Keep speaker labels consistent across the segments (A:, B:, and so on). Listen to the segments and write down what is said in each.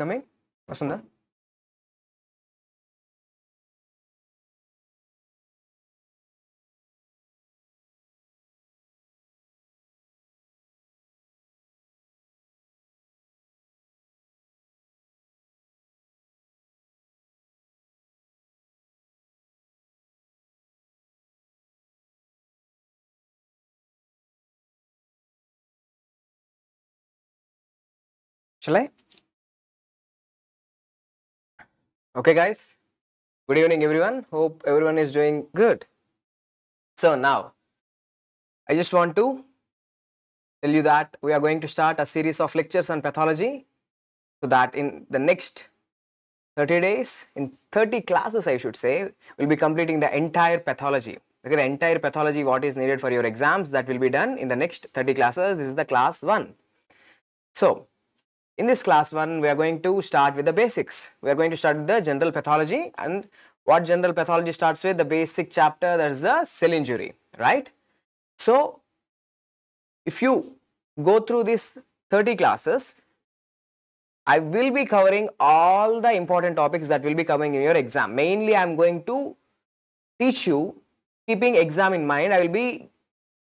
A: It's coming? వస్తుందా Shall I? Okay, guys. Good evening, everyone. Hope everyone is doing good. So, now I just want to tell you that we are going to start a series of lectures on pathology so that in the next 30 days, in 30 classes, I should say, we'll be completing the entire pathology. Okay, the entire pathology, what is needed for your exams, that will be done in the next 30 classes. This is the class 1. So, in this class 1, we are going to start with the basics. We are going to start with the general pathology and what general pathology starts with, the basic chapter that is the cell injury, right? So, if you go through these 30 classes, I will be covering all the important topics that will be coming in your exam. Mainly, I am going to teach you, keeping exam in mind, I will be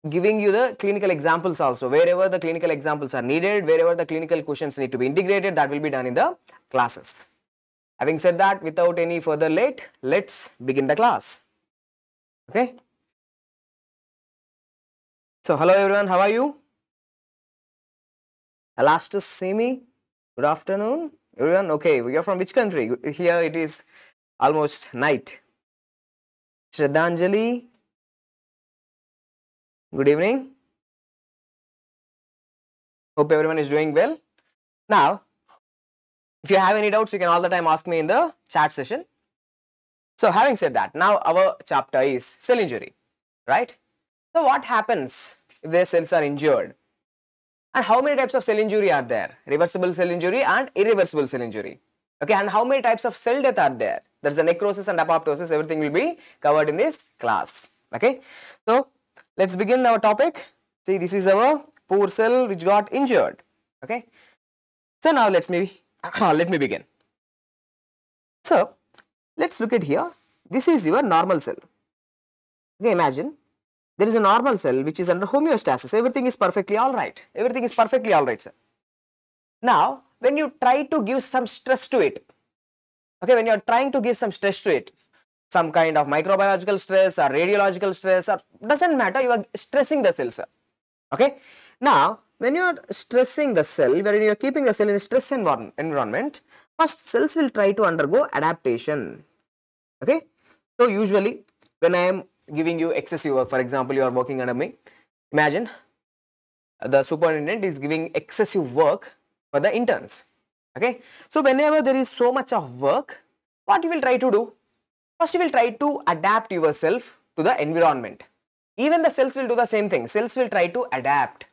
A: giving you the clinical examples also. Wherever the clinical examples are needed, wherever the clinical questions need to be integrated, that will be done in the classes. Having said that, without any further late, let's begin the class. Okay. So, hello everyone, how are you? Elastus Simi, good afternoon. Everyone, okay, we are from which country? Here it is almost night. Shraddhanjali, good evening. Hope everyone is doing well. Now, if you have any doubts, you can all the time ask me in the chat session. So, having said that, now our chapter is cell injury, right? So, what happens if their cells are injured? And how many types of cell injury are there? Reversible cell injury and irreversible cell injury. Okay, and how many types of cell death are there? There's a necrosis and apoptosis, everything will be covered in this class. Okay, so let's begin our topic. See, this is our poor cell which got injured. Okay, so now let's me ah, let me begin. So let's look at here. This is your normal cell. Okay, imagine there is a normal cell which is under homeostasis. Everything is perfectly all right. Everything is perfectly all right, sir. Now, when you try to give some stress to it, okay, when you are trying to give some stress to it, some kind of microbiological stress or radiological stress or doesn't matter, you are stressing the cell, sir. Okay. Now, when you are stressing the cell, when you are keeping the cell in a stress environ environment, first cells will try to undergo adaptation. Okay. So, usually when I am giving you excessive work, for example, you are working under me, imagine the superintendent is giving excessive work for the interns. Okay. So, whenever there is so much of work, what you will try to do? First, you will try to adapt yourself to the environment. Even the cells will do the same thing. Cells will try to adapt.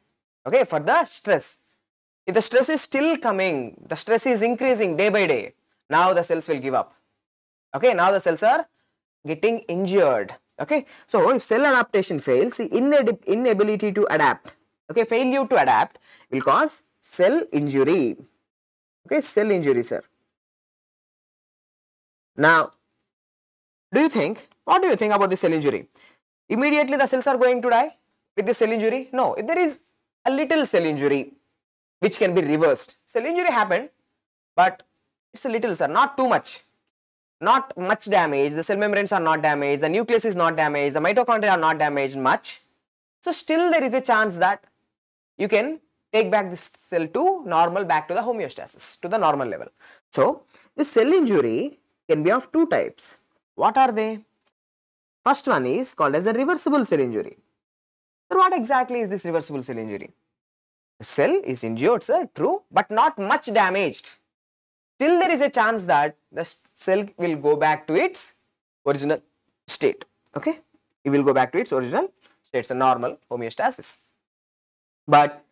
A: Okay, for the stress. If the stress is still coming, the stress is increasing day by day. Now the cells will give up. Okay, now the cells are getting injured. Okay, so if cell adaptation fails, the inability to adapt, okay, failure to adapt will cause cell injury. Okay, cell injury, sir. Now, do you think, what do you think about the cell injury? Immediately the cells are going to die with the cell injury? No, if there is a little cell injury which can be reversed. Cell injury happened, but it's a little, sir, not too much. Not much damage, the cell membranes are not damaged, the nucleus is not damaged, the mitochondria are not damaged much. So, still there is a chance that you can take back this cell to normal, back to the homeostasis, to the normal level. So, the cell injury can be of two types. What are they? First one is called as a reversible cell injury. So, what exactly is this reversible cell injury? The cell is injured, sir, true, but not much damaged. Still, there is a chance that the cell will go back to its original state. Okay, it will go back to its original state, it's a normal homeostasis. But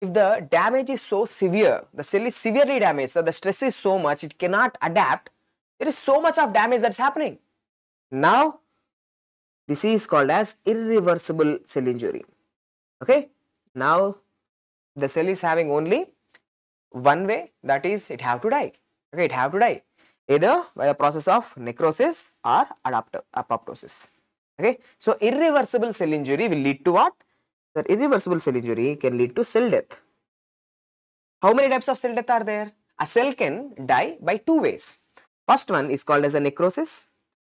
A: if the damage is so severe, the cell is severely damaged, so the stress is so much, it cannot adapt. There is so much of damage that's happening. Now, this is called as irreversible cell injury. Okay, now the cell is having only one way that is it have to die. Okay, it have to die either by the process of necrosis or apoptosis. Okay, so irreversible cell injury will lead to what? The irreversible cell injury can lead to cell death. How many types of cell death are there? A cell can die by two ways. First one is called as a necrosis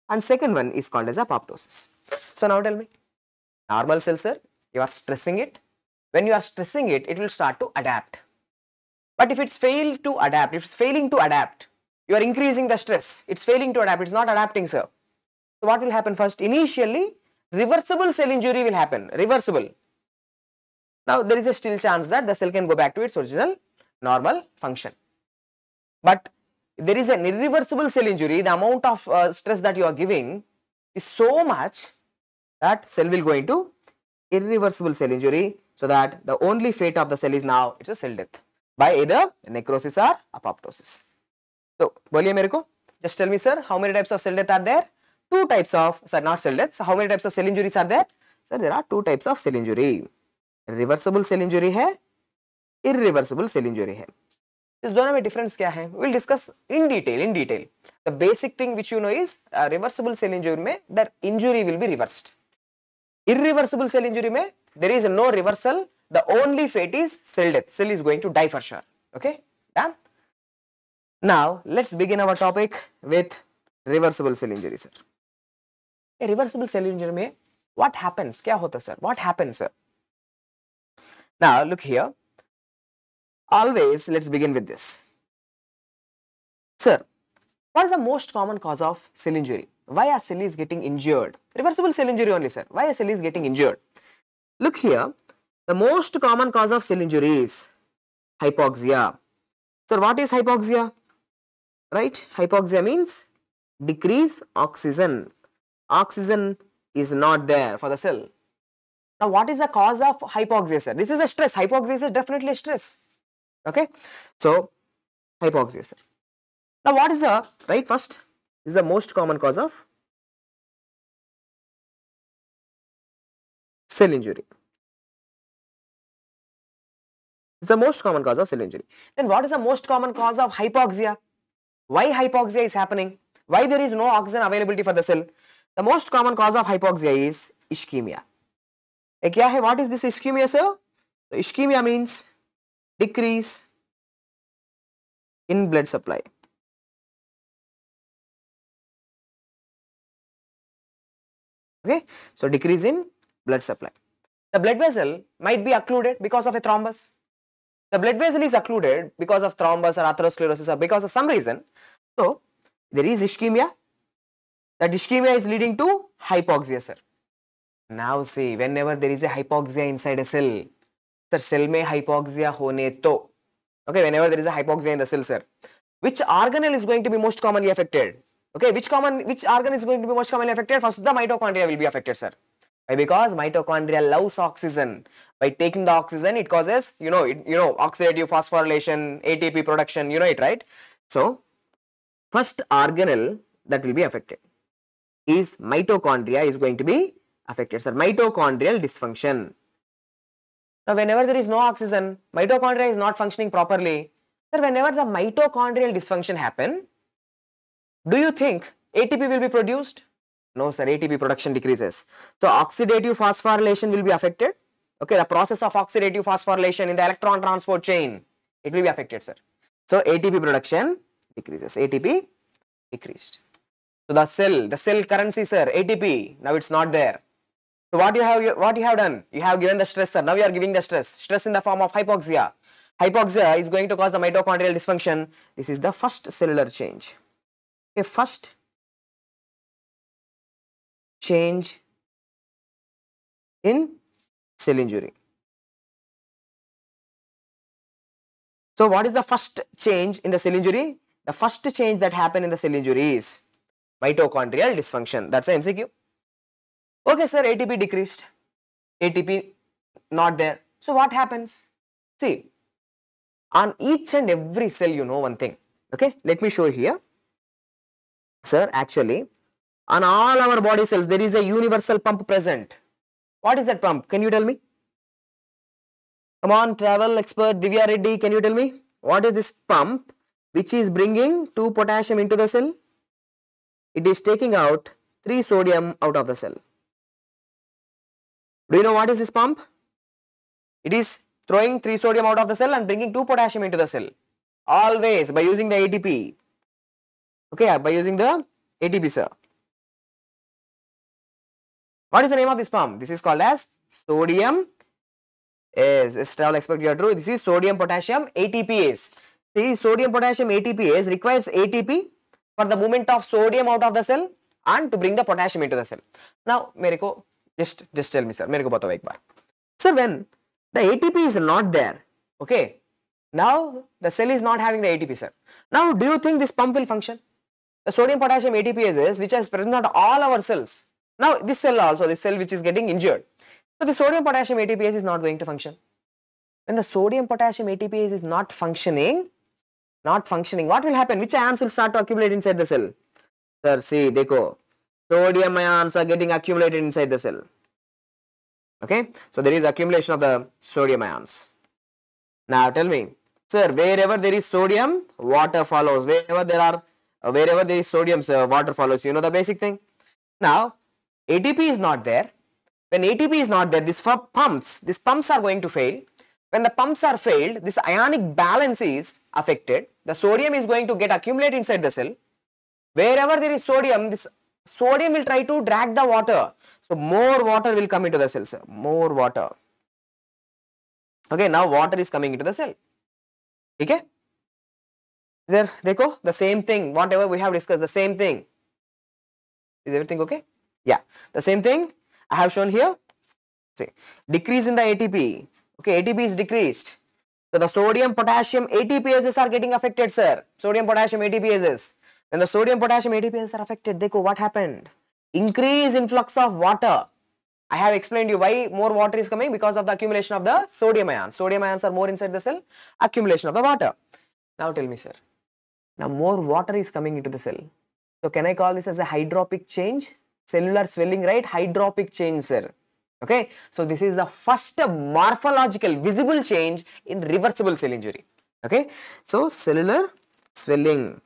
A: and second one is called as apoptosis. So now tell me, normal cell sir, you are stressing it. When you are stressing it, it will start to adapt. But if it's failed to adapt, if it's failing to adapt, you are increasing the stress. It's failing to adapt. It's not adapting, sir. So what will happen first? Initially, reversible cell injury will happen. Reversible. Now there is a still chance that the cell can go back to its original normal function. But if there is an irreversible cell injury, the amount of uh, stress that you are giving is so much that cell will go into irreversible cell injury so that the only fate of the cell is now it's a cell death by either necrosis or apoptosis. So, boliye mereko, just tell me sir, how many types of cell death are there? Two types of, sir not cell deaths, how many types of cell injuries are there? Sir, there are two types of cell injury, reversible cell injury hai, irreversible cell injury hai. इस दोनों में difference क्या है? Will discuss in detail in detail the basic thing which you know is reversible cell injury में their injury will be reversed irreversible cell injury में there is no reversal the only fate is cell death cell is going to die for sure okay now let's begin our topic with reversible cell injury sir reversible cell injury में what happens क्या होता sir what happens sir now look here always let's begin with this. Sir what is the most common cause of cell injury? Why a cell is getting injured? Reversible cell injury only sir. Why a cell is getting injured? Look here. The most common cause of cell injury is hypoxia. Sir what is hypoxia? Right? Hypoxia means decrease oxygen. Oxygen is not there for the cell. Now what is the cause of hypoxia sir? This is a stress. Hypoxia is definitely a stress okay so hypoxia sir now what is the right first this is the most common cause of cell injury it's the most common cause of cell injury then what is the most common cause of hypoxia why hypoxia is happening why there is no oxygen availability for the cell the most common cause of hypoxia is ischemia ए, क्या है what is this ischemia sir so, ischemia means decrease in blood supply. Okay? So decrease in blood supply. The blood vessel might be occluded because of a thrombus. The blood vessel is occluded because of thrombus or atherosclerosis or because of some reason. So there is ischemia. That ischemia is leading to hypoxia sir. Now see whenever there is a hypoxia inside a cell sir cell में hypoxia होने तो okay whenever there is a hypoxia in the cell sir which organelle is going to be most commonly affected okay which common which organ is going to be most commonly affected first the mitochondria will be affected sir why because mitochondria loves oxygen by taking the oxygen it causes you know it, you know oxidative phosphorylation atp production you know it right so first organelle that will be affected is mitochondria is going to be affected sir mitochondrial dysfunction now whenever there is no oxygen mitochondria is not functioning properly sir whenever the mitochondrial dysfunction happen do you think ATP will be produced? No sir, ATP production decreases. So oxidative phosphorylation will be affected. Okay, the process of oxidative phosphorylation in the electron transport chain, it will be affected sir. So ATP production decreases, ATP decreased. So the cell, the cell currency sir, ATP, now it's not there. So what you have, what you have done? You have given the stress sir, now you are giving the stress, stress in the form of hypoxia. Hypoxia is going to cause the mitochondrial dysfunction. This is the first cellular change a first change in cell injury. So, what is the first change in the cell injury? The first change that happened in the cell injury is mitochondrial dysfunction. That's the MCQ. Okay, sir, ATP decreased, ATP not there. So, what happens? See, on each and every cell, you know one thing. Okay, let me show here. Sir, actually, on all our body cells, there is a universal pump present. What is that pump? Can you tell me? Come on, travel expert Divya Reddy, can you tell me? what is this pump which is bringing 2 potassium into the cell? It is taking out 3 sodium out of the cell. Do you know what is this pump? It is throwing 3 sodium out of the cell and bringing 2 potassium into the cell. Always by using the ATP. Okay, by using the ATP, sir. What is the name of this pump? This is called as sodium. Yes, style expect you are true. This is sodium potassium ATPase. See, sodium potassium ATPase requires ATP for the movement of sodium out of the cell and to bring the potassium into the cell. Now, Meriko, just just tell me sir, मेरे को बताओ एक बार. Sir, when the ATP is not there, okay, now the cell is not having the ATP, sir. Now, do you think this pump will function? The sodium potassium ATPases which is present on all our cells. Now, this cell also, this cell which is getting injured. So, the sodium potassium ATPase is not going to function. When the sodium potassium ATPase is not functioning, not functioning, what will happen? Which ions will start to accumulate inside the cell? Sir, see, dekho, sodium ions are getting accumulated inside the cell. Okay, so there is accumulation of the sodium ions. Now tell me, sir, wherever there is sodium, water follows. Wherever there are, uh, wherever there is sodium, sir, water follows. You know the basic thing. Now, ATP is not there. When ATP is not there, these pumps, these pumps are going to fail. When the pumps are failed, this ionic balance is affected. The sodium is going to get accumulated inside the cell. Wherever there is sodium, this sodium will try to drag the water. So more water will come into the cell, sir. More water. Okay, now water is coming into the cell. Okay? There, देखो, the same thing, whatever we have discussed, the same thing. Is everything okay? Yeah, the same thing I have shown here. See, decrease in the ATP. Okay, ATP is decreased. So the sodium, potassium, ATPases are getting affected, sir. Sodium, potassium, ATPases. When the sodium, potassium, ATPases are affected, देखो what happened? Increase influx of water. I have explained you why more water is coming because of the accumulation of the sodium ions. Sodium ions are more inside the cell, accumulation of the water. Now tell me, sir. Now more water is coming into the cell. So can I call this as a hydropic change? Cellular swelling, right? Hydropic change, sir. Okay. So this is the first morphological visible change in reversible cell injury. Okay. So cellular swelling.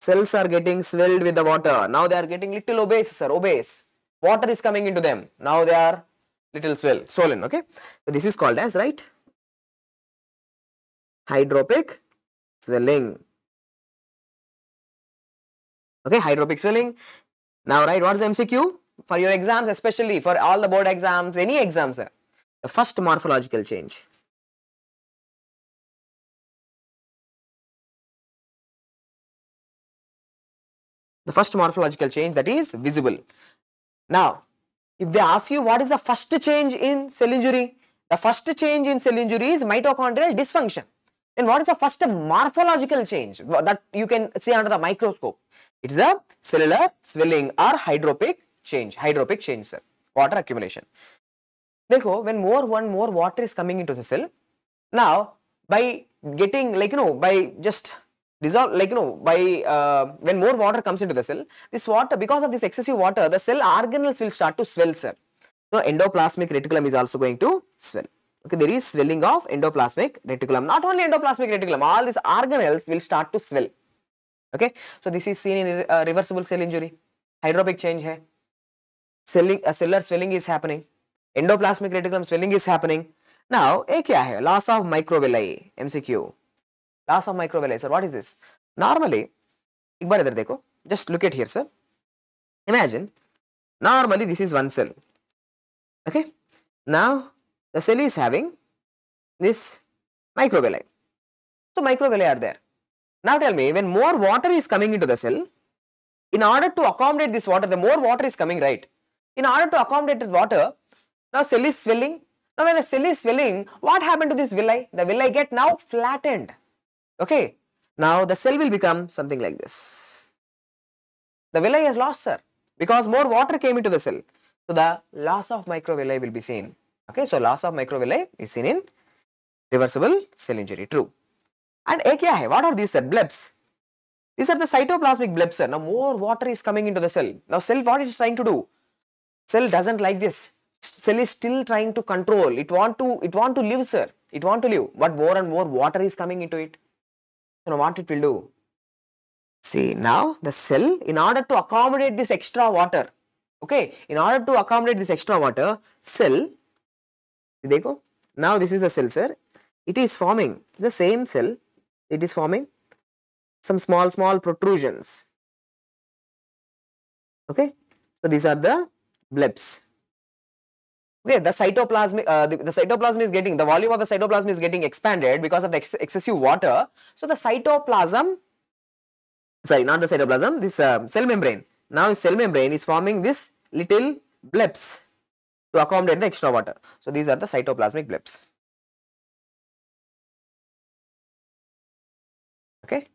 A: Cells are getting swelled with the water. Now they are getting little obese, sir. Obese. Water is coming into them. Now they are little swell, swollen. Okay. So this is called as right hydropic swelling. Okay, hydropic swelling. Now, right, what is MCQ? For your exams, especially for all the board exams, any exams, sir. The first morphological change. The first morphological change that is visible. Now, if they ask you what is the first change in cell injury, the first change in cell injury is mitochondrial dysfunction. Then what is the first morphological change that you can see under the microscope? It is the cellular swelling or hydropic change, hydropic change sir, water accumulation. Dekho, when more one more water is coming into the cell, now by getting like you know by just dissolve like you know by uh, when more water comes into the cell, this water because of this excessive water, the cell organelles will start to swell sir. So endoplasmic reticulum is also going to swell. Okay, there is swelling of endoplasmic reticulum. Not only endoplasmic reticulum, all these organelles will start to swell. Okay, so this is seen in uh, reversible cell injury. Hydropic change hai. Celling, uh, cellular swelling is happening. Endoplasmic reticulum swelling is happening. Now, a kya hai? Loss of microvilli. MCQ loss of microvilli sir what is this? Normally ಈಗ ಬರೆದ್ರೆ देखो just look at here sir. Imagine normally this is one cell okay? Now the cell is having this microvilli so microvilli are there. Now tell me when more water is coming into the cell in order to accommodate this water the more water is coming right? In order to accommodate the water now cell is swelling. Now when the cell is swelling what happened to this villi? The villi get now flattened. Okay. Now the cell will become something like this. The villi has lost, sir, because more water came into the cell. So the loss of microvilli will be seen. Okay, so loss of microvilli is seen in reversible cell injury. True. And a kya hai? What are these sir? Blebs. These are the cytoplasmic blebs sir. Now more water is coming into the cell. Now cell what is trying to do? Cell doesn't like this. Cell is still trying to control. It want to it want to live sir. It want to live. But more and more water is coming into it. So now what it will do? See now the cell in order to accommodate this extra water, okay, in order to accommodate this extra water, cell, देखो, now this is the cell sir, it is forming the same cell, it is forming some small small protrusions, okay. So these are the blebs okay the cytoplasm uh, the, the, cytoplasm is getting the volume of the cytoplasm is getting expanded because of the ex excessive water. So the cytoplasm sorry not the cytoplasm this um, cell membrane. Now cell membrane is forming this little blebs to accommodate the extra water. So these are the cytoplasmic blebs okay?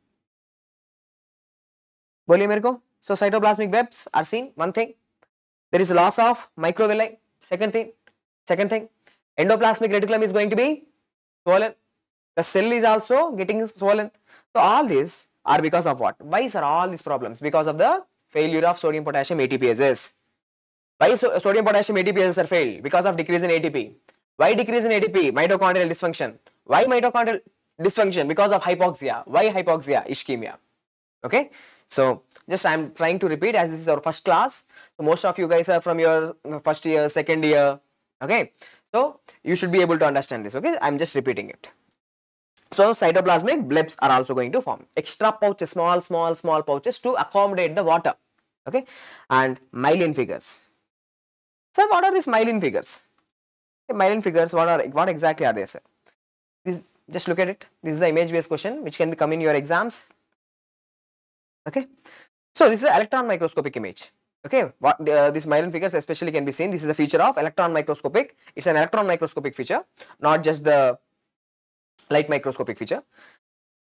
A: बोलिए मेरे को so cytoplasmic webs are seen one thing there is second thing second thing endoplasmic reticulum is going to be swollen. The cell is also getting swollen. So all these are because of what? Why are all these problems? Because of the failure of sodium potassium ATPases why so sodium potassium ATPases are failed? Because of decrease in ATP why decrease in ATP mitochondrial dysfunction. Why mitochondrial dysfunction? Because of hypoxia. Why hypoxia? Ischemia. Okay? So just I'm trying to repeat as this is our first class. So most of you guys are from your first year, second year. Okay. So you should be able to understand this. Okay. I'm just repeating it. So cytoplasmic blebs are also going to form extra pouches, small, small, small pouches to accommodate the water. Okay. And myelin figures. So what are these myelin figures? Okay, myelin figures, what are what exactly are they, sir? This just look at it. This is the image based question which can be come in your exams. Okay. So this is electron microscopic image. Okay, what uh, these myelin figures especially can be seen. This is a feature of electron microscopic. It's an electron microscopic feature, not just the light microscopic feature.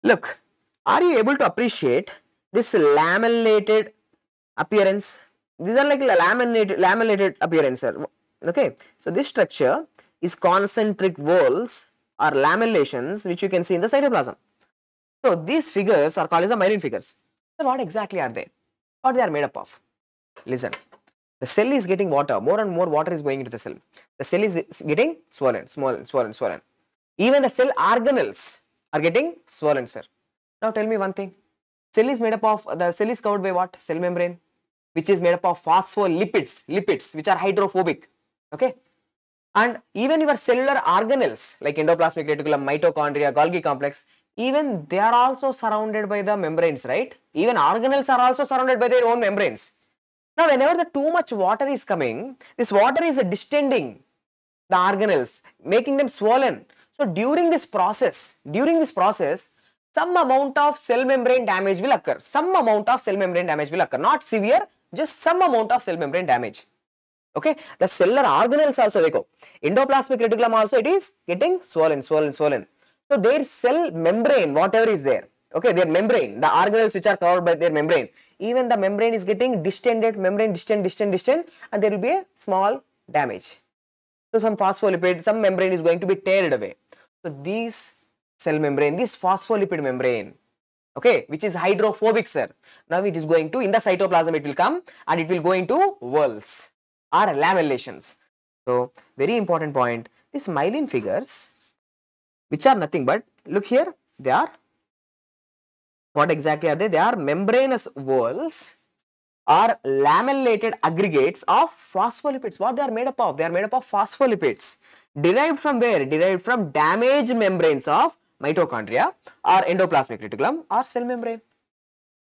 A: Look, are you able to appreciate this lamellated appearance? These are like laminated, lamellated appearance. Okay, so this structure is concentric whorls or lamellations which you can see in the cytoplasm. So these figures are called as the myelin figures. So what exactly are they? What they are made up of? Listen, the cell is getting water, more and more water is going into the cell. The cell is getting swollen, swollen, swollen, swollen. Even the cell organelles are getting swollen, sir. Now tell me one thing. Cell is made up of, the cell is covered by what? Cell membrane, which is made up of phospholipids, lipids, which are hydrophobic. Okay. And even your cellular organelles like endoplasmic reticulum, mitochondria, Golgi complex, even they are also surrounded by the membranes, right? Even organelles are also surrounded by their own membranes. Now, whenever the too much water is coming, this water is distending the organelles, making them swollen. So, during this process, during this process, some amount of cell membrane damage will occur. Some amount of cell membrane damage will occur. Not severe, just some amount of cell membrane damage. Okay, the cellular organelles also, देखो, endoplasmic reticulum also it is getting swollen, swollen, swollen. So their cell membrane, whatever is there, okay, their membrane, the organelles which are covered by their membrane, even the membrane is getting distended, membrane distant, distant, distant, and there will be a small damage. So some phospholipid, some membrane is going to be teared away. So these cell membrane, this phospholipid membrane, okay, which is hydrophobic, sir. Now it is going to, in the cytoplasm it will come and it will go into whorls or lamellations. So very important point, these myelin figures, which are nothing but look here they are what exactly are they? They are membranous whorls or lamellated aggregates of phospholipids. What they are made up of? They are made up of phospholipids derived from where? Derived from damaged membranes of mitochondria or endoplasmic reticulum or cell membrane.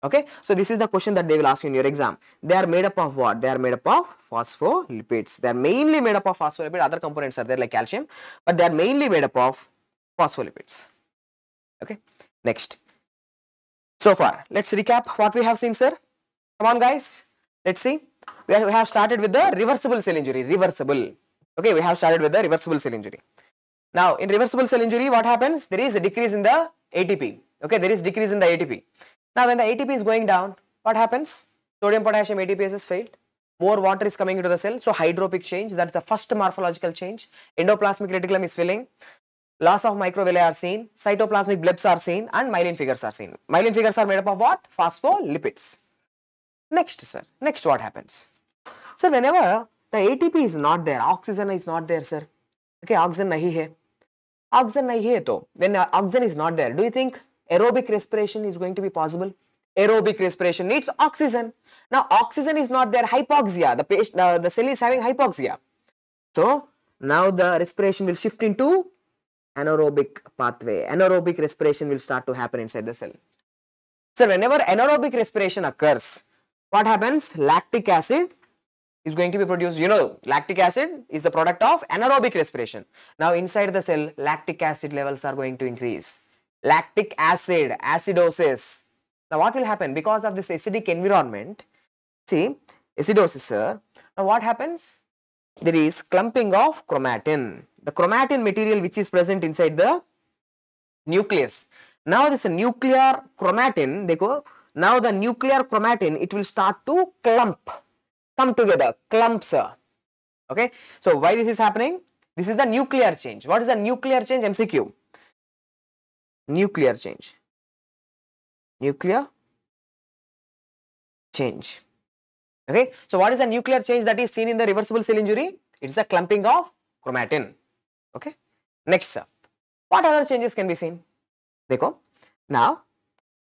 A: Okay? So this is the question that they will ask you in your exam. They are made up of what? They are made up of phospholipids. They are mainly made up of phospholipids other components are there like calcium but they are mainly made up of phospholipids. Okay, next. So far, let's recap what we have seen, sir. Come on, guys. Let's see. We have started with the reversible cell injury. Reversible. Okay, we have started with the reversible cell injury. Now, in reversible cell injury, what happens? There is a decrease in the ATP. Okay, there is decrease in the ATP. Now, when the ATP is going down, what happens? Sodium potassium ATPase is failed. More water is coming into the cell. So, hydropic change. That's the first morphological change. Endoplasmic reticulum is filling loss of microvilli are seen, cytoplasmic blebs are seen and myelin figures are seen. Myelin figures are made up of what? Phospholipids. Next sir, next what happens? Sir, whenever the ATP is not there, oxygen is not there sir. Okay, oxygen nahi hai. Oxygen nahi hai to, when oxygen is not there, do you think aerobic respiration is going to be possible. Aerobic respiration needs oxygen. Now, oxygen is not there, hypoxia. The, patient, the, the cell is having hypoxia. So, now the respiration will shift into anaerobic pathway. Anaerobic respiration will start to happen inside the cell. So, whenever anaerobic respiration occurs, what happens? Lactic acid is going to be produced. You know, lactic acid is the product of anaerobic respiration. Now, inside the cell, lactic acid levels are going to increase. Lactic acid, acidosis. Now, what will happen? Because of this acidic environment, see, acidosis, sir. Now, what happens? There is clumping of chromatin. The chromatin material which is present inside the nucleus. Now, this nuclear chromatin, देखो, now the nuclear chromatin, it will start to clump, come together, clumps. Okay, so why this is happening? This is the nuclear change. What is the nuclear change? MCQ. Nuclear change. Nuclear change. Okay, so what is the nuclear change that is seen in the reversible cell injury? It's the clumping of chromatin. Okay, next up, what other changes can be seen? Dekho, now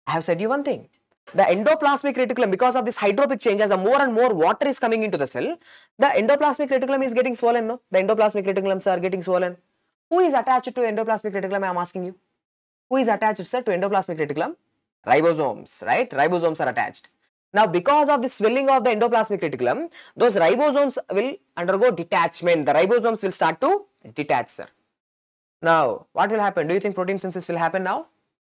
A: I have said you one thing. The endoplasmic reticulum, because of this hydropic change, as the more and more water is coming into the cell, the endoplasmic reticulum is getting swollen. No, the endoplasmic reticulums are getting swollen. Who is attached to endoplasmic reticulum? I am asking you. Who is attached, sir, to endoplasmic reticulum? Ribosomes, right? Ribosomes are attached. Now, because of the swelling of the endoplasmic reticulum, those ribosomes will undergo detachment. The ribosomes will start to detach, sir. Now, what will happen? Do you think protein synthesis will happen now?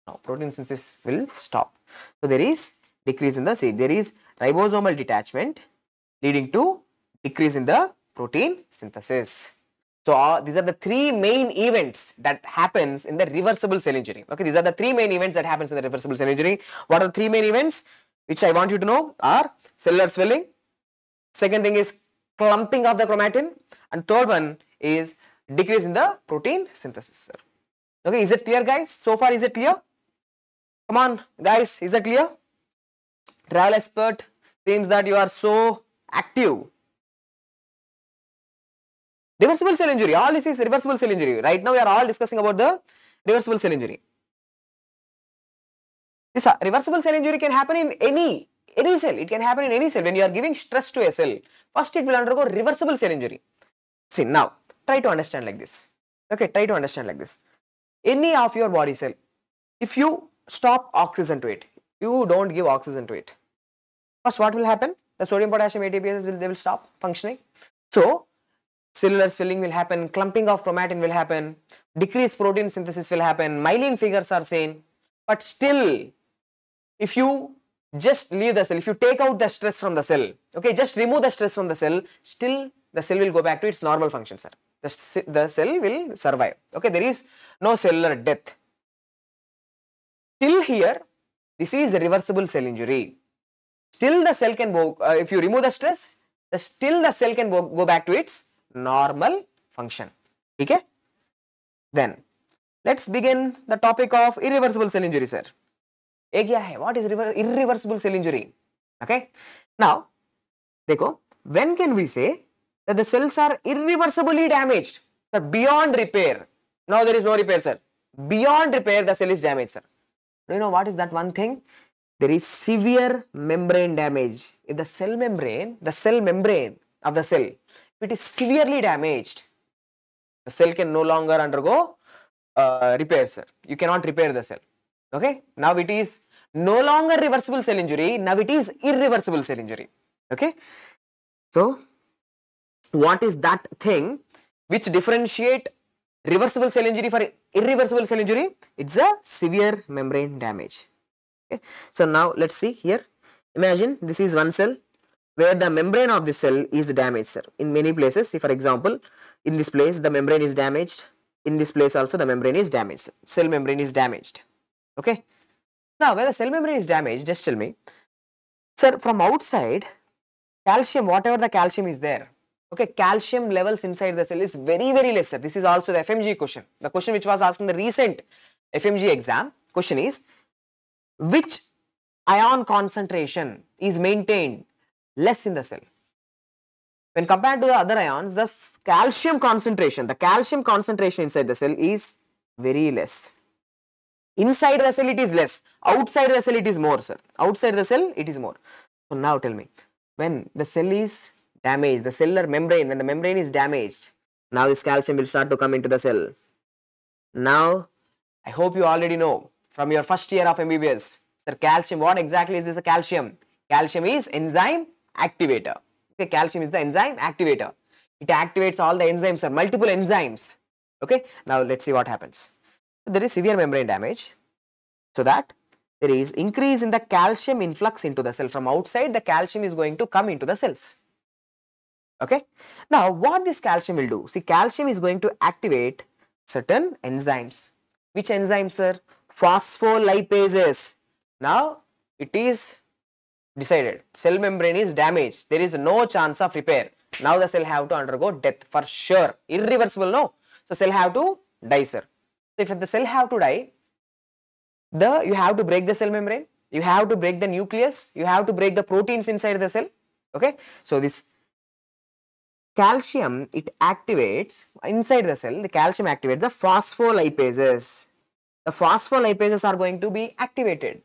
A: No, protein synthesis will stop. So, there is decrease in the seed. There is ribosomal detachment leading to decrease in the protein synthesis. So, uh, these are the three main events that happens in the reversible cell injury. Okay, these are the three main events that happens in the reversible cell injury. What are the three main events? which I want you to know are cellular swelling. Second thing is clumping of the chromatin and third one is decrease in the protein synthesis. sir Okay, is it clear guys? So far is it clear? Come on guys, is it clear? Trial expert seems that you are so active. Reversible cell injury, all this is reversible cell injury. Right now we are all discussing about the reversible cell injury. This uh, reversible cell injury can happen in any any cell. It can happen in any cell. When you are giving stress to a cell, first it will undergo reversible cell injury. See now, try to understand like this. Okay, try to understand like this. Any of your body cell, if you stop oxygen to it, you don't give oxygen to it. First, what will happen? The sodium potassium ATPases will they will stop functioning. So cellular swelling will happen, clumping of chromatin will happen, decreased protein synthesis will happen, myelin figures are seen, but still if you just leave the cell, if you take out the stress from the cell, okay, just remove the stress from the cell, still the cell will go back to its normal function, sir The, the cell will survive. Okay, there is no cellular death. Till here, this is a reversible cell injury. Still the cell can go, uh, if you remove the stress, the, still the cell can go, go back to its normal function. Okay? Then, let's begin the topic of irreversible cell injury, sir. ये क्या है what is irreversible cell injury okay now देखो when can we say that the cells are irreversibly damaged sir beyond repair now there is no repair sir beyond repair the cell is damaged sir do you know what is that one thing there is severe membrane damage if the cell membrane the cell membrane of the cell if it is severely damaged the cell can no longer undergo uh, repair sir you cannot repair the cell Okay. Now it is no longer reversible cell injury. Now it is irreversible cell injury. Okay. So what is that thing which differentiate reversible cell injury for irreversible cell injury? It's a severe membrane damage. Okay. So now let's see here. Imagine this is one cell where the membrane of the cell is damaged sir. in many places. See for example, in this place the membrane is damaged. In this place also the membrane is damaged. Cell membrane is damaged okay. Now when the cell membrane is damaged, just tell me, sir from outside calcium, whatever the calcium is there, okay, calcium levels inside the cell is very very less. This is also the FMG question. The question which was asked in the recent FMG exam, question is, which ion concentration is maintained less in the cell? When compared to the other ions, the calcium concentration, the calcium concentration inside the cell is very less Inside the cell it is less. Outside the cell it is more, sir. Outside the cell it is more. So now tell me, when the cell is damaged, the cellular membrane, when the membrane is damaged, now this calcium will start to come into the cell. Now, I hope you already know from your first year of MBBS, sir, calcium, what exactly is this calcium? Calcium is enzyme activator. Okay, calcium is the enzyme activator. It activates all the enzymes, sir, multiple enzymes. Okay, now let's see what happens. There is severe membrane damage, so that there is increase in the calcium influx into the cell. From outside, the calcium is going to come into the cells. Okay. Now, what this calcium will do? See, calcium is going to activate certain enzymes. Which enzymes, sir? Phospholipases. Now, it is decided. Cell membrane is damaged. There is no chance of repair. Now, the cell have to undergo death for sure. Irreversible, no? So, cell have to die, sir. So, if the cell have to die, the you have to break the cell membrane you have to break the nucleus you have to break the proteins inside the cell okay so this calcium it activates inside the cell the calcium activates the phospholipases. The phospholipases are going to be activated.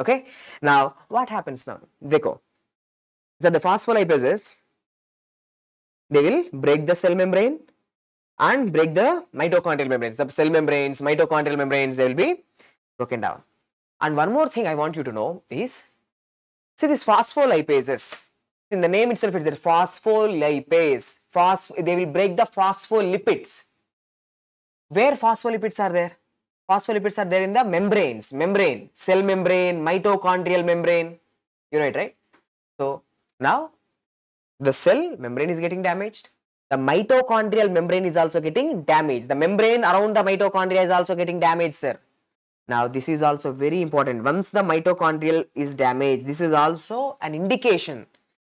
A: Okay? Now what happens now? Dekho so the phospholipases they will break the cell membrane and break the mitochondrial membranes. The cell membranes mitochondrial membranes they will be broken down. And one more thing I want you to know is, see this phospholipases, in the name itself it's a phospholipase, Phos they will break the phospholipids. Where phospholipids are there? Phospholipids are there in the membranes, membrane, cell membrane, mitochondrial membrane, you know it right? So, now the cell membrane is getting damaged, the mitochondrial membrane is also getting damaged, the membrane around the mitochondria is also getting damaged sir now this is also very important. Once the mitochondrial is damaged, this is also an indication.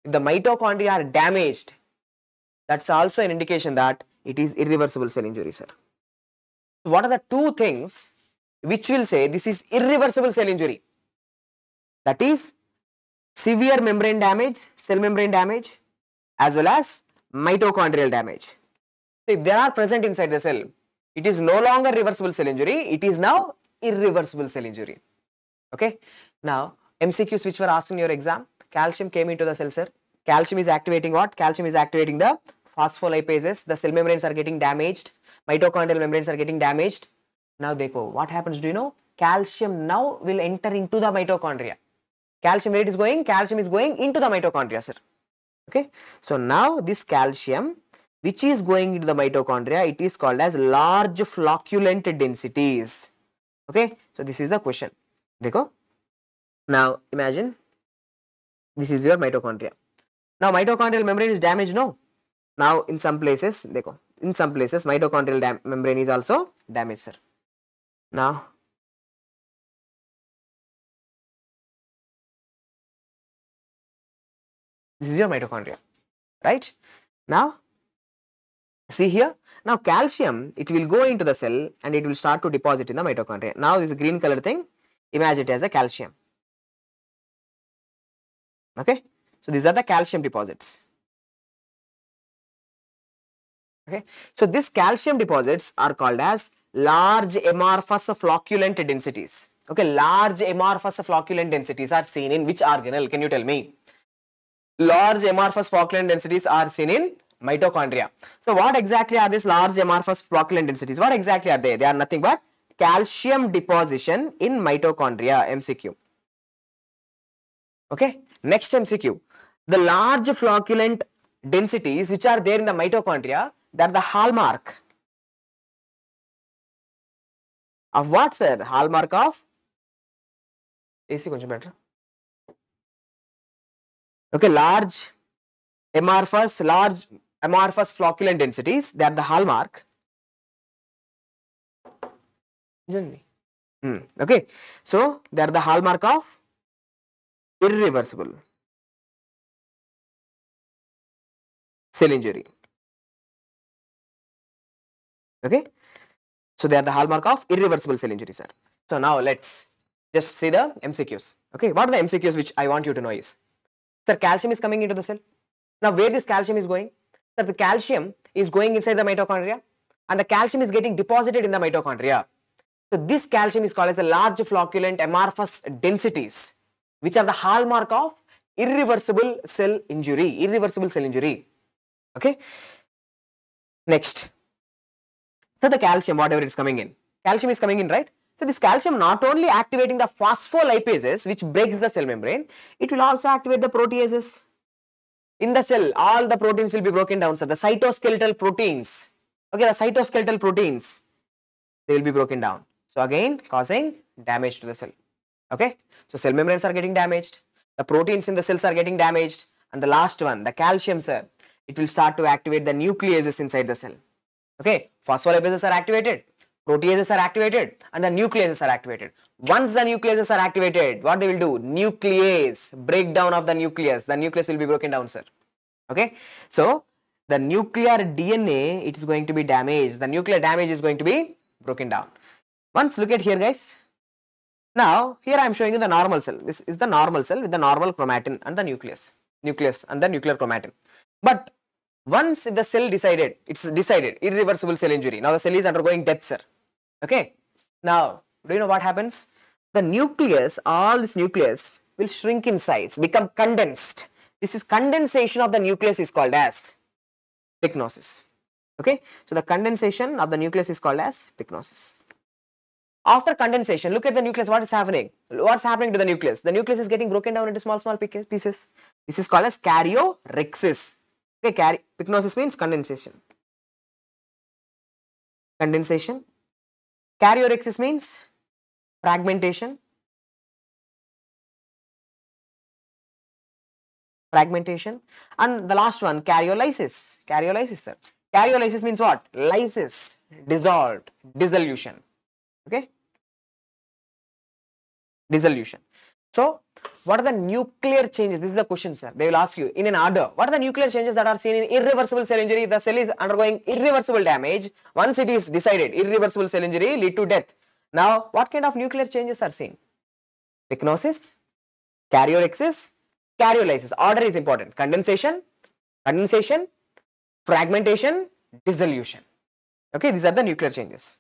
A: The mitochondria are damaged, that's also an indication that it is irreversible cell injury, sir. So What are the two things which will say this is irreversible cell injury? That is severe membrane damage, cell membrane damage, as well as mitochondrial damage. So if they are present inside the cell, it is no longer reversible cell injury, it is now irreversible cell injury. Okay. Now, MCQs which were asked in your exam, calcium came into the cell, sir. Calcium is activating what? Calcium is activating the phospholipases. The cell membranes are getting damaged. Mitochondrial membranes are getting damaged. Now, dekho, what happens? Do you know? Calcium now will enter into the mitochondria. Calcium rate is going, calcium is going into the mitochondria, sir. Okay. So, now this calcium which is going into the mitochondria, it is called as large flocculent densities okay so this is the question देखो now imagine this is your mitochondria now mitochondrial membrane is damaged no now in some places देखो in some places mitochondrial membrane is also damaged sir now this is your mitochondria right now see here now calcium, it will go into the cell and it will start to deposit in the mitochondria. Now this green color thing, imagine it as a calcium. Okay. So these are the calcium deposits. Okay. So these calcium deposits are called as large amorphous flocculent densities. Okay. Large amorphous flocculent densities are seen in which organelle? Can you tell me? Large amorphous flocculent densities are seen in mitochondria. So what exactly are these large amorphous flocculent densities? What exactly are they? They are nothing but calcium deposition in mitochondria MCQ. Okay. Next MCQ. The large flocculent densities which are there in the mitochondria, they are the hallmark of what sir? Hallmark of AC కొంచెం better. Okay, large amorphous, large amorphous flocculent densities, they are the hallmark. Hmm. Okay, so they are the hallmark of irreversible cell injury. Okay, so they are the hallmark of irreversible cell injury, sir. So now let's just see the MCQs. Okay, what are the MCQs which I want you to know is, sir, calcium is coming into the cell. Now, where this calcium is going? that the calcium is going inside the mitochondria and the calcium is getting deposited in the mitochondria. So this calcium is called as a large flocculent amorphous densities, which are the hallmark of irreversible cell injury, irreversible cell injury. Okay. Next. So the calcium, whatever is coming in, calcium is coming in, right? So this calcium not only activating the phospholipases, which breaks the cell membrane, it will also activate the proteases. In the cell, all the proteins will be broken down. So the cytoskeletal proteins, okay, the cytoskeletal proteins, they will be broken down. So again, causing damage to the cell. Okay, so cell membranes are getting damaged, the proteins in the cells are getting damaged, and the last one, the calcium, sir, it will start to activate the nucleases inside the cell. Okay, phospholipases are activated, proteases are activated, and the nucleases are activated. Once the nucleases are activated, what they will do? Nuclease, breakdown of the nucleus. The nucleus will be broken down, sir. Okay, so the nuclear DNA, it is going to be damaged. The nuclear damage is going to be broken down. Once look at here, guys. Now, here I am showing you the normal cell. This is the normal cell with the normal chromatin and the nucleus, nucleus and the nuclear chromatin. But once the cell decided, it's decided, irreversible cell injury. Now the cell is undergoing death, sir. Okay. Now, do you know what happens? The nucleus, all this nucleus will shrink in size, become condensed. This is condensation of the nucleus is called as pycnosis. Okay. So the condensation of the nucleus is called as pycnosis. After condensation, look at the nucleus. What is happening? What's happening to the nucleus? The nucleus is getting broken down into small, small pieces. This is called as karyorrhexis. Okay, pycnosis means condensation. Condensation. Karyorrhexis means fragmentation. Fragmentation. And the last one, karyolysis. Karyolysis, sir. Karyolysis means what? Lysis, dissolved, dissolution. Okay? Dissolution. So, what are the nuclear changes? This is the question, sir. They will ask you in an order. What are the nuclear changes that are seen in irreversible cell injury? The cell is undergoing irreversible damage. Once it is decided, irreversible cell injury lead to death. Now, what kind of nuclear changes are seen? Pycnosis, karyorrhexis, karyolysis. Order is important. Condensation, condensation, fragmentation, dissolution. Okay, these are the nuclear changes.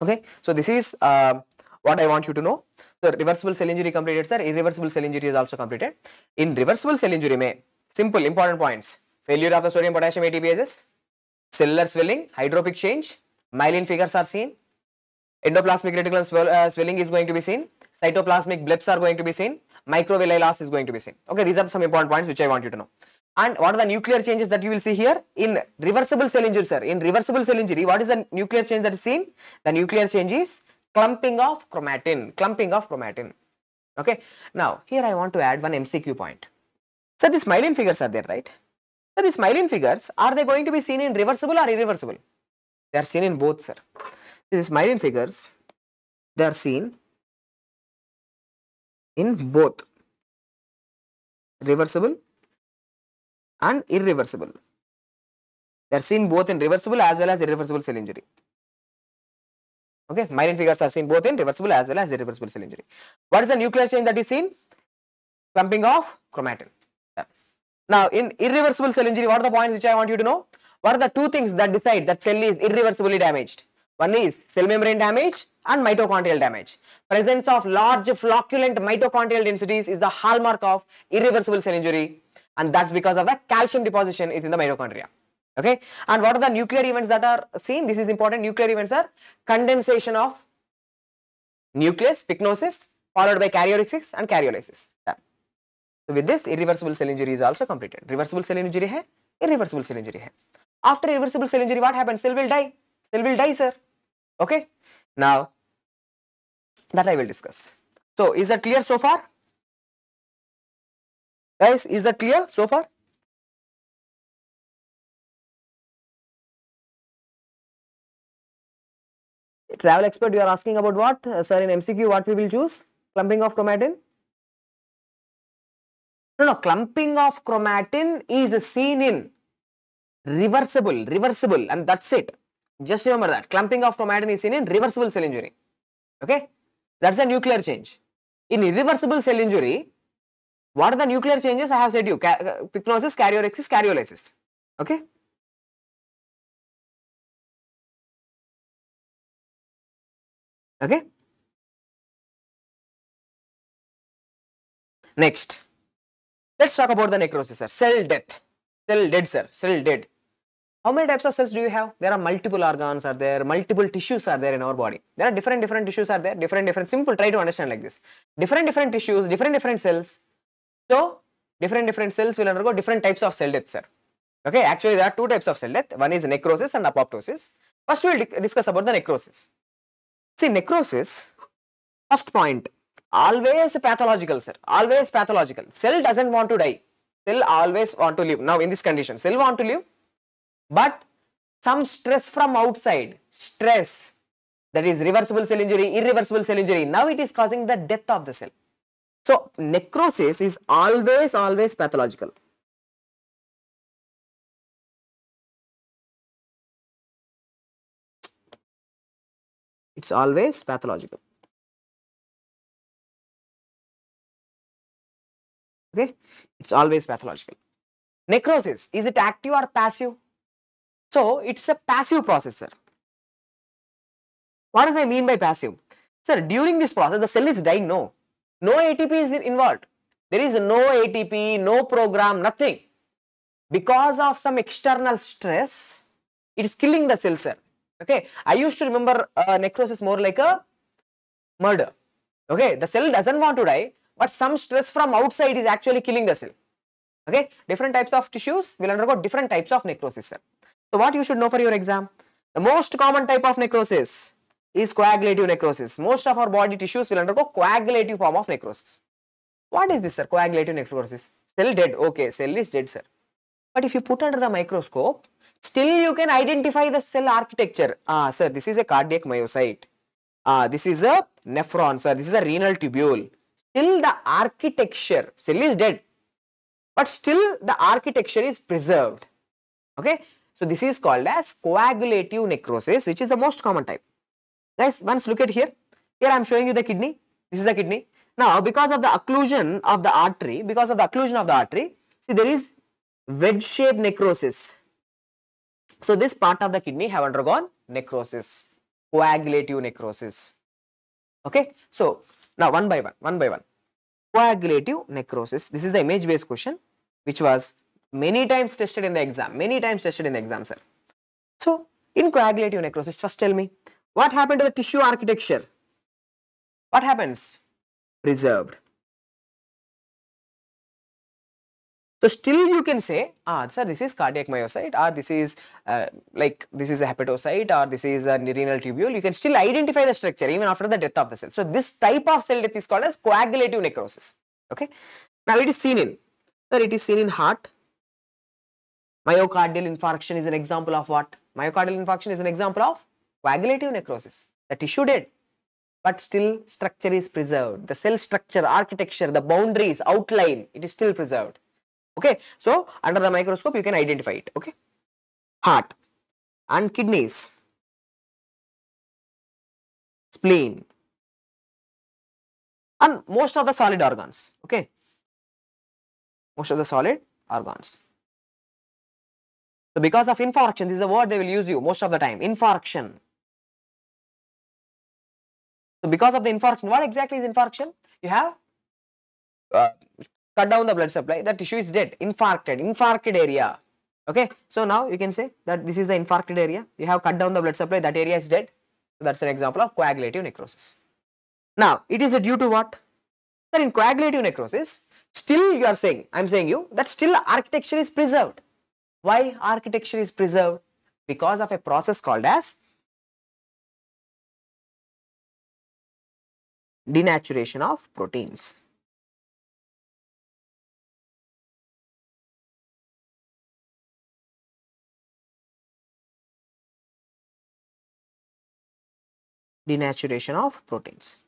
A: Okay, so this is uh, what I want you to know. So reversible cell injury completed, sir. Irreversible cell injury is also completed. In reversible cell injury, may simple important points: failure of the sodium potassium ATPases, cellular swelling, hydropic change, myelin figures are seen, endoplasmic reticulum swell, uh, swelling is going to be seen, cytoplasmic blebs are going to be seen, microvilli loss is going to be seen. Okay, these are some important points which I want you to know. And what are the nuclear changes that you will see here in reversible cell injury, sir? In reversible cell injury, what is the nuclear change that is seen? The nuclear change is clumping of chromatin, clumping of chromatin. Okay. Now, here I want to add one MCQ point. So, these myelin figures are there, right? So, these myelin figures, are they going to be seen in reversible or irreversible? They are seen in both, sir. These myelin figures, they are seen in both reversible and irreversible. They are seen both in reversible as well as irreversible cell injury. Okay, myelin figures are seen both in reversible as well as irreversible cell injury. What is the nuclear change that is seen? Clumping of chromatin. Now, in irreversible cell injury, what are the points which I want you to know? What are the two things that decide that cell is irreversibly damaged? One is cell membrane damage and mitochondrial damage. Presence of large flocculent mitochondrial densities is the hallmark of irreversible cell injury and that's because of the calcium deposition is in the mitochondria. Okay, and what are the nuclear events that are seen? This is important. Nuclear events are condensation of nucleus, pycnosis, followed by karyorrhexis and karyolysis. Done. So with this, irreversible cell injury is also completed. Reversible cell injury hai, irreversible cell injury hai. After irreversible cell injury, what happens? Cell will die. Cell will die, sir. Okay. Now, that I will discuss. So, is that clear so far? Guys, is that clear so far? Travel expert, you are asking about what? Uh, sir, in MCQ, what we will choose? Clumping of chromatin? No, no, clumping of chromatin is seen in reversible, reversible, and that's it. Just remember that. Clumping of chromatin is seen in reversible cell injury. Okay? That's a nuclear change. In irreversible cell injury, what are the nuclear changes? I have said you, pycnosis, karyorrhexis, karyolysis. Okay? Okay. Next, let's talk about the necrosis, sir. Cell death. Cell dead, sir. Cell dead. How many types of cells do you have? There are multiple organs are there, multiple tissues are there in our body. There are different different tissues are there, different different simple try to understand like this. Different different tissues, different different cells. So different different cells will undergo different types of cell death, sir. Okay, actually there are two types of cell death. One is necrosis and apoptosis. First we will discuss about the necrosis. See necrosis, first point, always pathological, sir. Always pathological. Cell doesn't want to die. Cell always want to live. Now in this condition, cell want to live but some stress from outside, stress that is reversible cell injury, irreversible cell injury, now it is causing the death of the cell. So, necrosis is always, always pathological. It's always pathological. Okay, it's always pathological. Necrosis, is it active or passive? So, it is a passive processor. What does I mean by passive? Sir, during this process, the cell is dying, no. No ATP is involved. There is no ATP, no program, nothing. Because of some external stress, it is killing the cell, sir. Okay, I used to remember uh, necrosis more like a murder. Okay, the cell doesn't want to die, but some stress from outside is actually killing the cell. Okay, different types of tissues will undergo different types of necrosis, sir. So what you should know for your exam? The most common type of necrosis is coagulative necrosis. Most of our body tissues will undergo coagulative form of necrosis. What is this sir? Coagulative necrosis. Cell dead. Okay, cell is dead sir. But if you put under the microscope, still you can identify the cell architecture. Ah sir, this is a cardiac myocyte. Ah, this is a nephron sir. This is a renal tubule. Still the architecture, cell is dead. But still the architecture is preserved. Okay. So this is called as coagulative necrosis, which is the most common type. Guys, once look at here. Here I am showing you the kidney. This is the kidney. Now, because of the occlusion of the artery, because of the occlusion of the artery, see there is wedge-shaped necrosis. So this part of the kidney have undergone necrosis, coagulative necrosis. Okay. So now one by one, one by one. Coagulative necrosis. This is the image-based question, which was many times tested in the exam, many times tested in the exam, sir. So, in coagulative necrosis, first tell me, what happened to the tissue architecture? What happens? Preserved. So, still you can say, ah, sir, this is cardiac myocyte, or this is uh, like this is a hepatocyte, or this is a renal tubule. You can still identify the structure even after the death of the cell. So, this type of cell death is called as coagulative necrosis. Okay. Now, it is seen in, sir, it is seen in heart, Myocardial infarction is an example of what? Myocardial infarction is an example of coagulative necrosis. The tissue dead, but still structure is preserved. The cell structure, architecture, the boundaries, outline, it is still preserved. Okay, so under the microscope you can identify it. Okay, heart and kidneys, spleen, and most of the solid organs. Okay, most of the solid organs. So because of infarction, this is the word they will use you most of the time, infarction. So because of the infarction, what exactly is infarction? You have uh, cut down the blood supply, the tissue is dead, infarcted, infarcted area. Okay, so now you can say that this is the infarcted area. You have cut down the blood supply, that area is dead. So that's an example of coagulative necrosis. Now, it is due to what? Sir, in coagulative necrosis, still you are saying, I am saying you, that still architecture is preserved. Why architecture is preserved? Because of a process called as denaturation of proteins. Denaturation of proteins.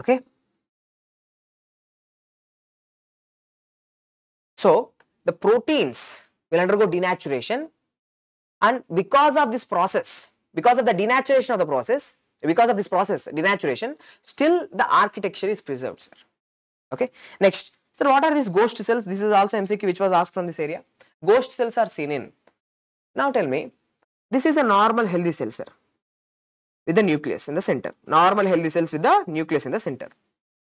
A: Okay. So, the proteins will undergo denaturation and because of this process, because of the denaturation of the process, because of this process, denaturation, still the architecture is preserved, sir. Okay. Next, sir, what are these ghost cells? This is also MCQ which was asked from this area. Ghost cells are seen in Now tell me, this is a normal healthy cell, sir, with the nucleus in the center. Normal healthy cells with the nucleus in the center.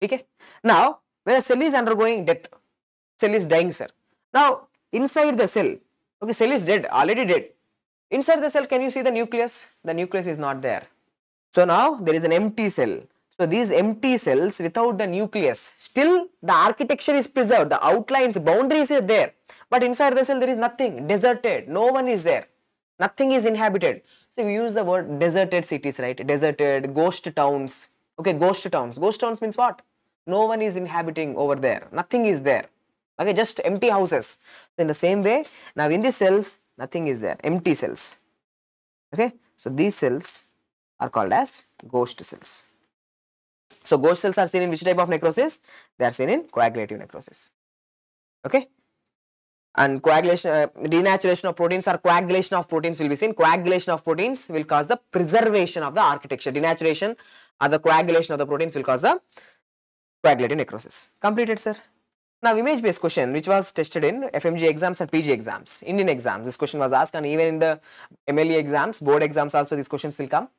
A: Okay. Now, when a cell is undergoing death, cell is dying, sir. Now, inside the cell, okay, cell is dead, already dead. Inside the cell, can you see the nucleus? The nucleus is not there. So now there is an empty cell. So these empty cells without the nucleus, still the architecture is preserved, the outlines, boundaries are there. But inside the cell there is nothing, deserted, no one is there, nothing is inhabited. So we use the word deserted cities, right? Deserted, ghost towns. Okay, ghost towns. Ghost towns means what? No one is inhabiting over there, nothing is there. Okay, just empty houses. In the same way, now in these cells, nothing is there, empty cells. Okay, so these cells are called as ghost cells. So ghost cells are seen in which type of necrosis? They are seen in coagulative necrosis. Okay. And coagulation, uh, denaturation of proteins or coagulation of proteins will be seen. Coagulation of proteins will cause the preservation of the architecture. Denaturation or the coagulation of the proteins will cause the coagulative necrosis. Completed, sir. Now, image based question which was tested in FMG exams and PG exams, Indian exams. This question was asked, and even in the MLE exams, board exams, also these questions will come.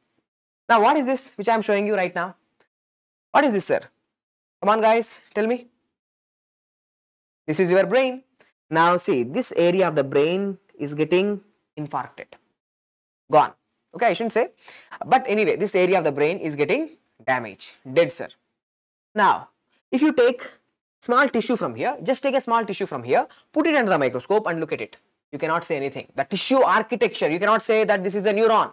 A: Now, what is this which I am showing you right now? What is this, sir? Come on, guys, tell me. This is your brain. Now, see, this area of the brain is getting infarcted, gone. Okay, I shouldn't say, but anyway, this area of the brain is getting damaged, dead, sir. Now, if you take small tissue from here, just take a small tissue from here, put it under the microscope and look at it. You cannot say anything. The tissue architecture, you cannot say that this is a neuron.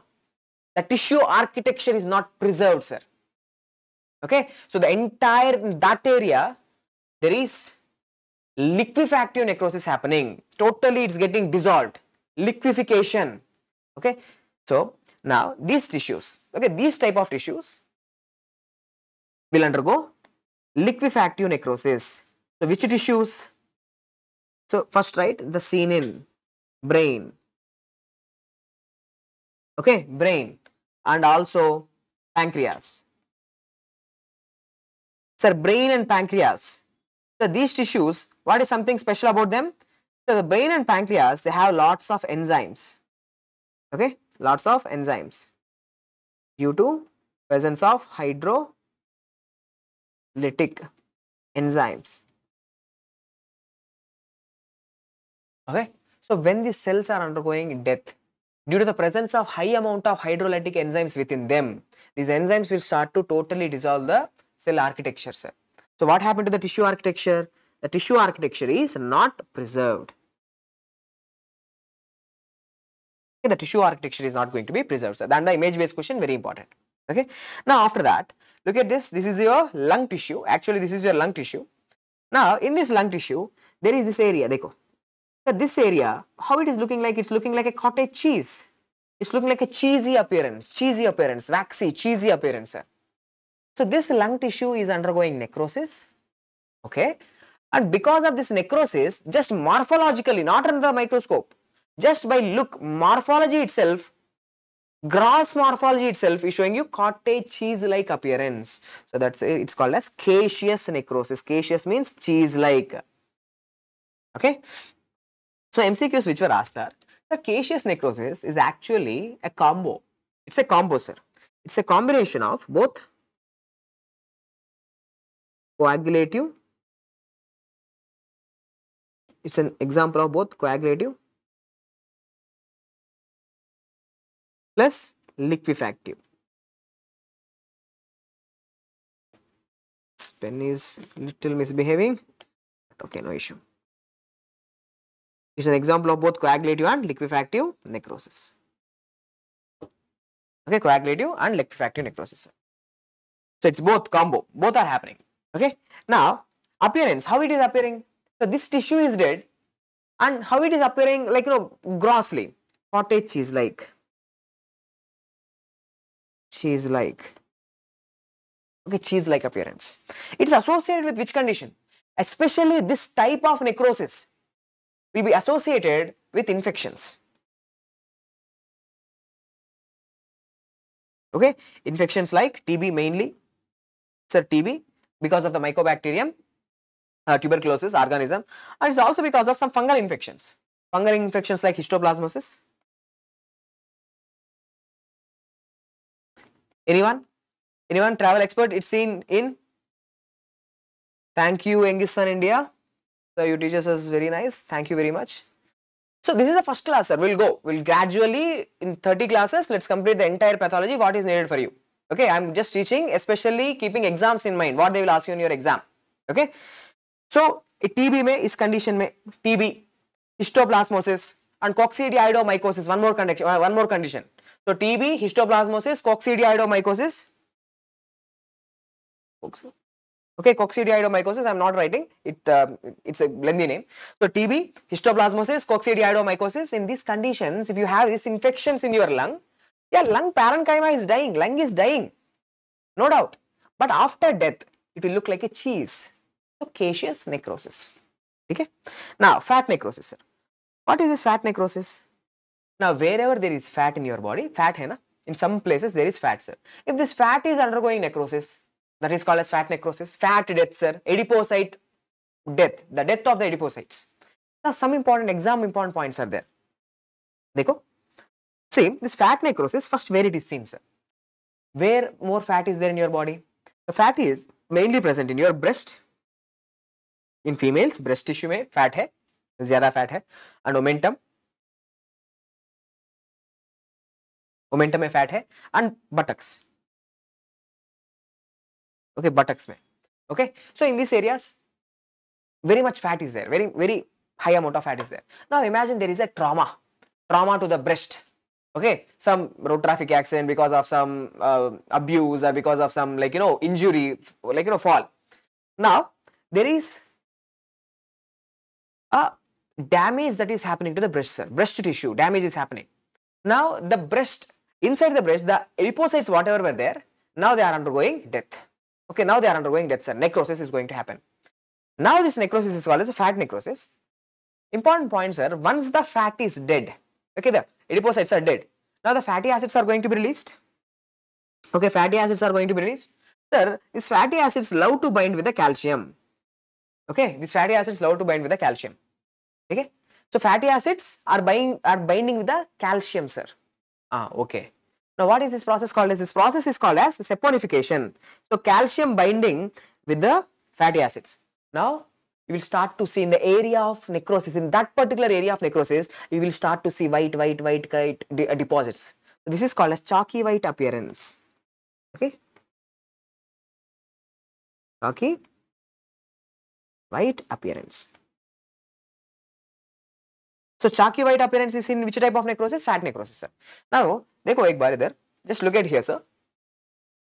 A: The tissue architecture is not preserved, sir. Okay, so the entire that area, there is liquefactive necrosis happening. Totally, it's getting dissolved. Liquefaction. Okay, so now these tissues, okay, these type of tissues will undergo liquefactive necrosis. So, which tissues? So, first right, the scene in brain, okay, brain and also pancreas. Sir, brain and pancreas. So, these tissues, what is something special about them? So, the brain and pancreas, they have lots of enzymes, okay, lots of enzymes due to presence of hydrolytic enzymes. Okay. So, when these cells are undergoing death, due to the presence of high amount of hydrolytic enzymes within them, these enzymes will start to totally dissolve the cell architecture. So, what happened to the tissue architecture? The tissue architecture is not preserved. The tissue architecture is not going to be preserved. So, then the image based question very important. Okay. Now, after that, look at this. This is your lung tissue. Actually, this is your lung tissue. Now, in this lung tissue, there is this area. Dekho. So, this area, how it is looking like? It's looking like a cottage cheese. It's looking like a cheesy appearance, cheesy appearance, waxy, cheesy appearance. So, this lung tissue is undergoing necrosis. Okay. And because of this necrosis, just morphologically, not under the microscope, just by look, morphology itself, gross morphology itself is showing you cottage cheese-like appearance. So, that's it's called as caseous necrosis. Caseous means cheese-like. Okay. So, MCQs which were asked are, the caseous necrosis is actually a combo. It's a combo, sir. It's a combination of both coagulative it's an example of both coagulative plus liquefactive. This pen is little misbehaving, okay, no issue. It's an example of both coagulative and liquefactive necrosis. Okay, coagulative and liquefactive necrosis. So it's both combo, both are happening. Okay. Now appearance, how it is appearing? So this tissue is dead and how it is appearing like you know grossly. Cottage cheese like. Cheese like. Okay cheese like appearance. It is associated with which condition? Especially this type of necrosis will be associated with infections. Okay infections like tb mainly. Sir tb because of the mycobacterium uh, tuberculosis organism and it's also because of some fungal infections. Fungal infections like histoplasmosis. Anyone? Anyone travel expert? It's seen in? Thank you Engisan India. So you teaches us very nice. Thank you very much. So this is the first class sir. We'll go. We'll gradually in 30 classes let's complete the entire pathology what is needed for you. Okay. I'm just teaching especially keeping exams in mind what they will ask you in your exam. Okay. So TB में इस condition में TB, histoplasmosis and coccidioidomycosis. One more condition. Uh, one more condition. So TB, histoplasmosis, coccidioidomycosis. Okay, coccidioidomycosis. I'm not writing it. Uh, it's a lengthy name. So TB, histoplasmosis, coccidioidomycosis. In these conditions, if you have these infections in your lung, yeah, lung parenchyma is dying. Lung is dying, no doubt. But after death, it will look like a cheese. Caseous necrosis. Okay. Now fat necrosis. Sir. What is this fat necrosis? Now wherever there is fat in your body, fat hai na? In some places there is fat, sir. If this fat is undergoing necrosis, that is called as fat necrosis, fat death, sir, adipocyte death, the death of the adipocytes. Now some important exam important points are there. Dekho. See, this fat necrosis, first where it is seen, sir. Where more fat is there in your body? The fat is mainly present in your breast. In females, breast tissue में fat है, ज़्यादा fat है, and omentum. Omentum में fat है, and buttocks. Okay, buttocks में. In these areas, very much fat is there, very very high amount of fat is there. Now imagine there is a trauma, trauma to the breast. Okay, some road traffic accident because of some uh, abuse or because of some like you know injury, like you know fall. Now there is a damage that is happening to the breast cell, breast tissue damage is happening. Now the breast, inside the breast, the adipocytes whatever were there, now they are undergoing death. Okay, now they are undergoing death, sir. Necrosis is going to happen. Now this necrosis is called as a fat necrosis. Important point, sir. Once the fat is dead, okay, the adipocytes are dead. Now the fatty acids are going to be released. Okay, fatty acids are going to be released. Sir, these fatty acids love to bind with the calcium. Okay, these fatty acids love to bind with the calcium. Okay, so fatty acids are binding are binding with the calcium, sir. Ah, okay. Now, what is this process called? As this process is called as saponification. So, calcium binding with the fatty acids. Now, you will start to see in the area of necrosis, in that particular area of necrosis, you will start to see white, white, white, white de uh, deposits. So, this is called as chalky white appearance. Okay. Chalky white appearance. So chalky white appearance is in which type of necrosis? Fat necrosis, sir. Now, देखो एक बार इधर. Just look at here, sir.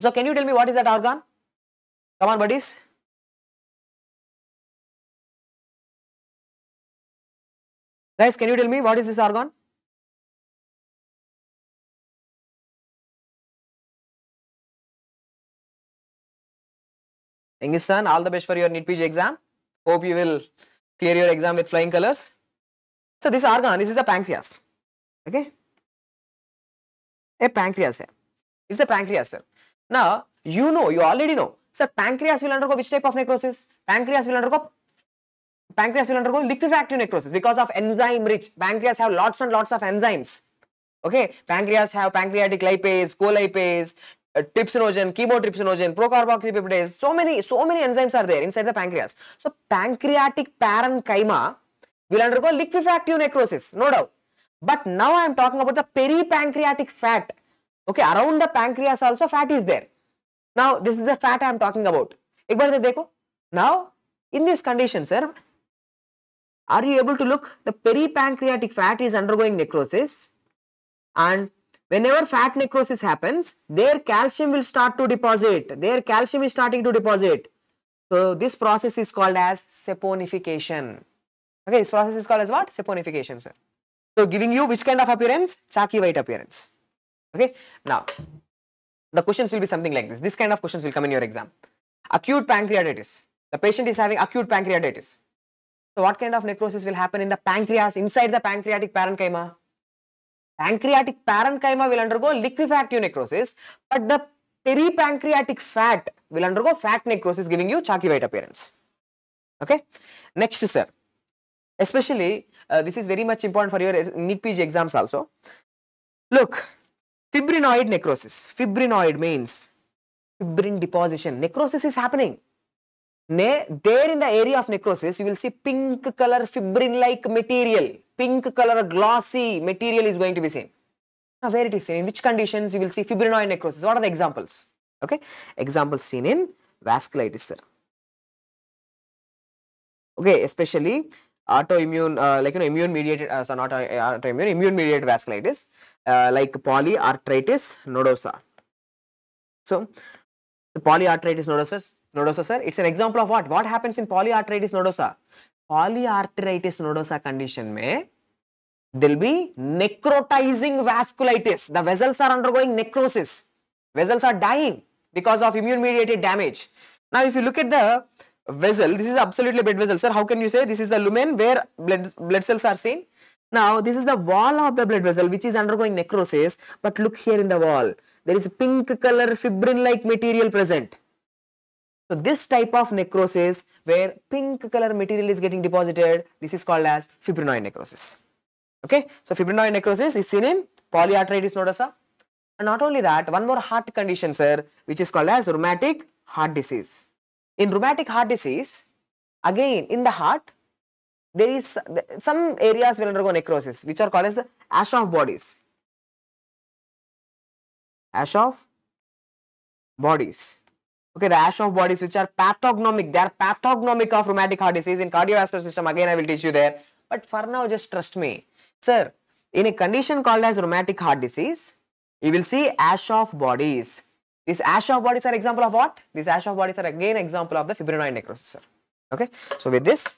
A: So can you tell me what is that organ? Come on, buddies. Guys, can you tell me what is this organ? Engistan, all the best for your NEET PG exam. Hope you will clear your exam with flying colors. So this organ, this is a pancreas. Okay. A pancreas. It's a pancreas. Sir. Now, you know, you already know. Sir, pancreas will undergo which type of necrosis? Pancreas will undergo pancreas will undergo liquefactive necrosis because of enzyme rich. Pancreas have lots and lots of enzymes. Okay, pancreas have pancreatic lipase, colipase, Tripsinogen, trypsinogen, chymotrypsinogen, procarboxypeptidase. So many, so many enzymes are there inside the pancreas. So pancreatic parenchyma will undergo liquefactive necrosis, no doubt. But now I am talking about the peripancreatic fat. Okay, around the pancreas also fat is there. Now this is the fat I am talking about. एक बार देखो. Now in this condition, sir, are you able to look? The peripancreatic fat is undergoing necrosis, and whenever fat necrosis happens, their calcium will start to deposit. Their calcium is starting to deposit. So this process is called as saponification. Okay, this process is called as what? Saponification, sir. So giving you which kind of appearance? Chalky white appearance. Okay. Now, the questions will be something like this. This kind of questions will come in your exam. Acute pancreatitis. The patient is having acute pancreatitis. So what kind of necrosis will happen in the pancreas, inside the pancreatic parenchyma? Pancreatic parenchyma will undergo liquefactive necrosis, but the peripancreatic fat will undergo fat necrosis giving you chalky white appearance. Okay. Next, sir. Especially, uh, this is very much important for your NEET PG exams also. Look, Fibrinoid necrosis. Fibrinoid means fibrin deposition. Necrosis is happening. There in the area of necrosis, you will see pink color fibrin-like material. Pink color glossy material is going to be seen. Now, where it is seen? In which conditions you will see fibrinoid necrosis? What are the examples? Okay, examples seen in vasculitis, sir. Okay, especially autoimmune, uh, like you know, immune mediated, uh, so not uh, autoimmune, immune mediated vasculitis, uh, like polyarteritis nodosa. So, the polyarteritis nodosa, nodosa, sir, it's an example of what? What happens in polyarteritis nodosa? Polyarteritis nodosa condition may there will be necrotizing vasculitis. The vessels are undergoing necrosis. Vessels are dying because of immune mediated damage. Now, if you look at the vessel, this is absolutely blood vessel, sir. How can you say this is the lumen where blood, blood cells are seen? Now, this is the wall of the blood vessel which is undergoing necrosis. But look here in the wall, there is pink color fibrin-like material present. So, this type of necrosis where pink color material is getting deposited, this is called as fibrinoid necrosis. Okay, so fibrinoid necrosis is seen in polyarteritis nodosa. And not only that, one more heart condition, sir, which is called as rheumatic heart disease. In rheumatic heart disease, again in the heart, there is some areas will undergo necrosis, which are called as Aschoff bodies. Aschoff bodies. Okay, the Aschoff bodies which are pathognomic, they are pathognomic of rheumatic heart disease in cardiovascular system. Again, I will teach you there. But for now, just trust me. Sir, in a condition called as rheumatic heart disease, you will see Aschoff bodies. These Aschoff bodies are example of what? These Aschoff bodies are again example of the fibrinoid necrosis. Sir. Okay, so with this,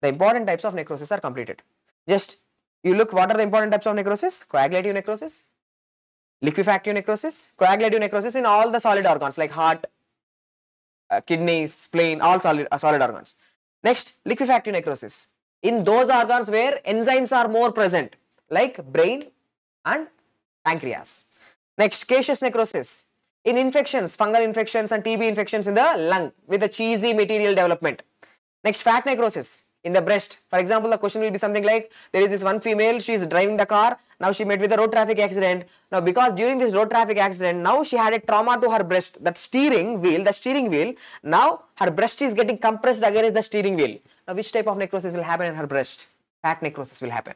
A: the important types of necrosis are completed. Just you look what are the important types of necrosis? Coagulative necrosis, liquefactive necrosis, coagulative necrosis in all the solid organs like heart, uh, kidneys, spleen, all solid, uh, solid organs. Next, liquefactive necrosis in those organs where enzymes are more present like brain and pancreas. Next, caseous necrosis in infections, fungal infections and TB infections in the lung with the cheesy material development. Next, fat necrosis in the breast. For example, the question will be something like there is this one female, she is driving the car, now she met with a road traffic accident. Now because during this road traffic accident, now she had a trauma to her breast, that steering wheel, the steering wheel, now her breast is getting compressed against the steering wheel. Now which type of necrosis will happen in her breast? Fat necrosis will happen.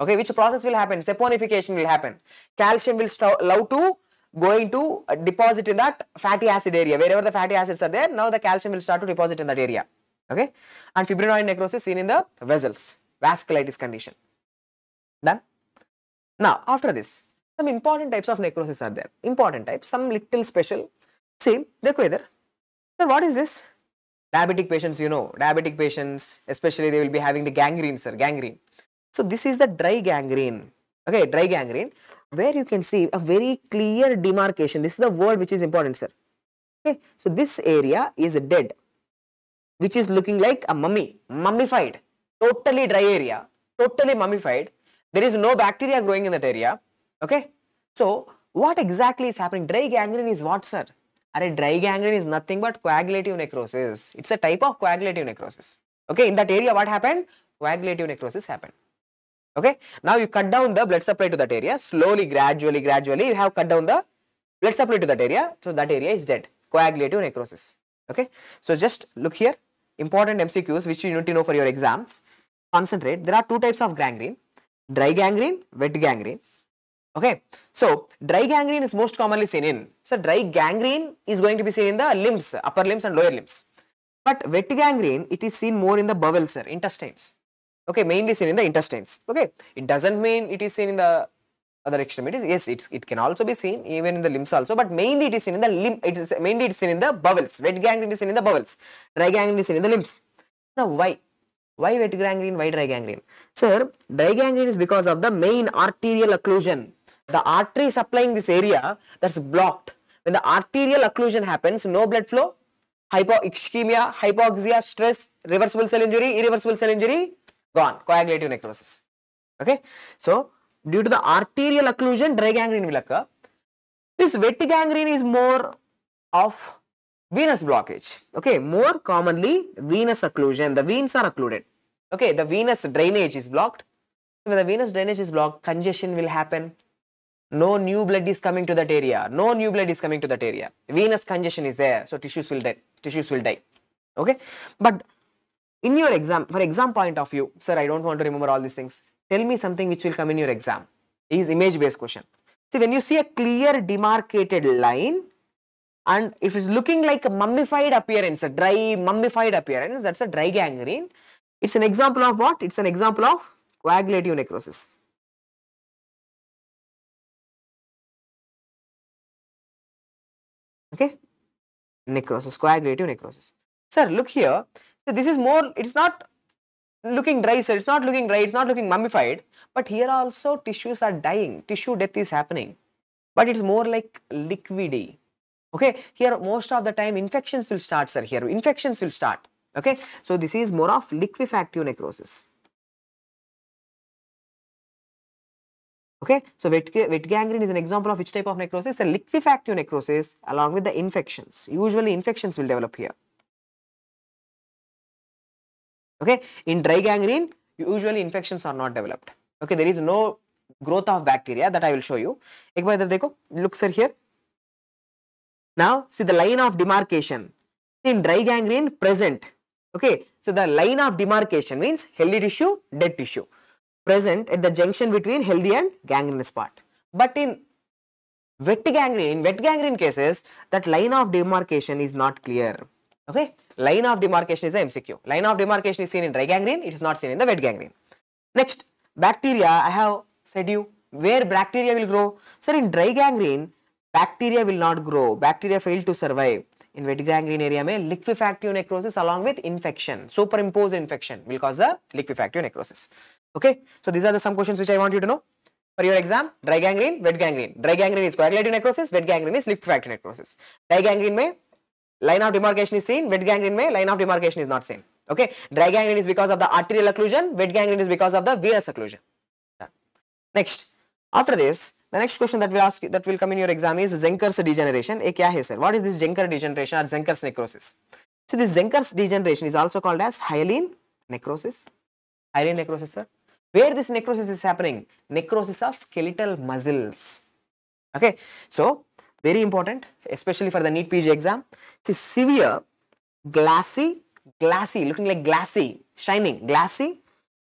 A: Okay, which process will happen? Saponification will happen. Calcium will start allow to going to uh, deposit in that fatty acid area. Wherever the fatty acids are there, now the calcium will start to deposit in that area okay? And fibrinoid necrosis seen in the vessels vasculitis condition. Done? Now after this some important types of necrosis are there. Important types some little special. See the idhar so what is this? Diabetic patients you know diabetic patients especially they will be having the gangrene sir gangrene. So this is the dry gangrene. Okay dry gangrene where you can see a very clear demarcation. This is the word which is important sir. Okay? So this area is dead which is looking like a mummy, mummified, totally dry area, totally mummified. There is no bacteria growing in that area. Okay. So, what exactly is happening? Dry gangrene is what, sir? Are dry gangrene is nothing but coagulative necrosis. It's a type of coagulative necrosis. Okay. In that area, what happened? Coagulative necrosis happened. Okay. Now, you cut down the blood supply to that area. Slowly, gradually, gradually, you have cut down the blood supply to that area. So, that area is dead. Coagulative necrosis. Okay. So, just look here important MCQs which you need to know for your exams. Concentrate. There are two types of gangrene. Dry gangrene, wet gangrene. Okay. So, dry gangrene is most commonly seen in. So, dry gangrene is going to be seen in the limbs, upper limbs and lower limbs. But wet gangrene, it is seen more in the bowels, sir, intestines. Okay, mainly seen in the intestines. Okay, it doesn't mean it is seen in the other extremities. Yes, it, it can also be seen even in the limbs also, but mainly it is seen in the limb, it is mainly it is seen in the bowels. Wet gangrene is seen in the bowels, dry gangrene is seen in the limbs. Now why? Why wet gangrene? Why dry gangrene? Sir, dry gangrene is because of the main arterial occlusion. The artery supplying this area that's blocked. When the arterial occlusion happens, no blood flow, hypo ischemia, hypoxia, stress, reversible cell injury, irreversible cell injury, gone, coagulative necrosis. Okay, so due to the arterial occlusion, dry gangrene will occur. This wet gangrene is more of venous blockage. Okay, more commonly venous occlusion. The veins are occluded. Okay, the venous drainage is blocked. When the venous drainage is blocked, congestion will happen. no new blood is coming to that area. No new blood is coming to that area. Venous congestion is there, so tissues will die. Tissues will die. Okay, but in your exam, for exam point of view, sir, I don't want to remember all these things. Tell me something which will come in your exam. Is image based question. See, when you see a clear demarcated line, and if it's looking like a mummified appearance, a dry mummified appearance, that's a dry gangrene. It's an example of what? It's an example of coagulative necrosis. Okay, necrosis, coagulative necrosis. Sir, look here. So this is more, it's not looking dry, sir. It's not looking dry, it's not looking mummified. But here also tissues are dying, tissue death is happening. But it's more like liquidy. Okay, here most of the time infections will start, sir. Here infections will start. Okay, so this is more of liquefactive necrosis. Okay, so wet, wet gangrene is an example of which type of necrosis? A liquefactive necrosis along with the infections. Usually infections will develop here okay? In dry gangrene usually infections are not developed. Okay? There is no growth of bacteria that i will show you. ek baar dekho look sir here. Now see the line of demarcation. In dry gangrene present okay? So the line of demarcation means healthy tissue dead tissue. Present at the junction between healthy and gangrenous part. But in wet gangrene in wet gangrene cases that line of demarcation is not clear. Okay, line of demarcation is a MCQ. Line of demarcation is seen in dry gangrene, it is not seen in the wet gangrene. Next, bacteria, I have said you, where bacteria will grow? Sir, in dry gangrene, bacteria will not grow, bacteria fail to survive. In wet gangrene area में liquefactive necrosis along with infection, superimposed infection will cause the liquefactive necrosis. Okay, so these are the some questions which I want you to know for your exam. Dry gangrene, wet gangrene. Dry gangrene is coagulative necrosis, wet gangrene is liquefactive necrosis. Dry gangrene में line of demarcation is seen, wet gangrene line of demarcation is not seen. Okay, dry gangrene is because of the arterial occlusion, wet gangrene is because of the venous occlusion. Next, after this, the next question that will ask that will come in your exam is Zenker's degeneration. A kya hai sir? What is this Zenker degeneration or Zenker's necrosis? So this Zenker's degeneration is also called as hyaline necrosis. Hyaline necrosis, sir. Where this necrosis is happening? Necrosis of skeletal muscles. Okay, so very important, especially for the NEET PG exam. See severe glassy, glassy, looking like glassy, shining, glassy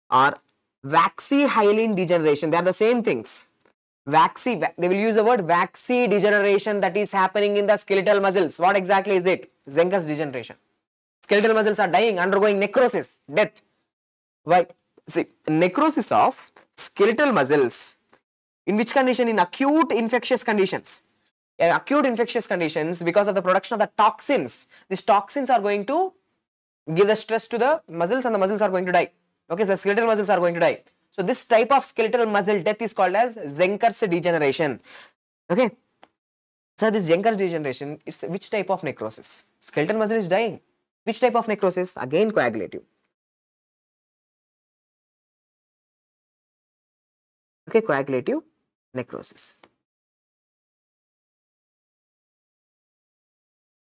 A: or waxy hyaline degeneration. They are the same things waxy, they will use the word waxy degeneration that is happening in the skeletal muscles. What exactly is it? Zenker's degeneration. Skeletal muscles are dying, undergoing necrosis, death. Why? See, necrosis of skeletal muscles. In which condition? In acute infectious conditions. Acute infectious conditions, because of the production of the toxins, these toxins are going to give the stress to the muscles and the muscles are going to die. Okay, so skeletal muscles are going to die. So this type of skeletal muscle death is called as Zenker's degeneration. Okay. So this Zenker's degeneration, it's which type of necrosis? Skeletal muscle is dying. Which type of necrosis? Again coagulative. Okay, coagulative necrosis.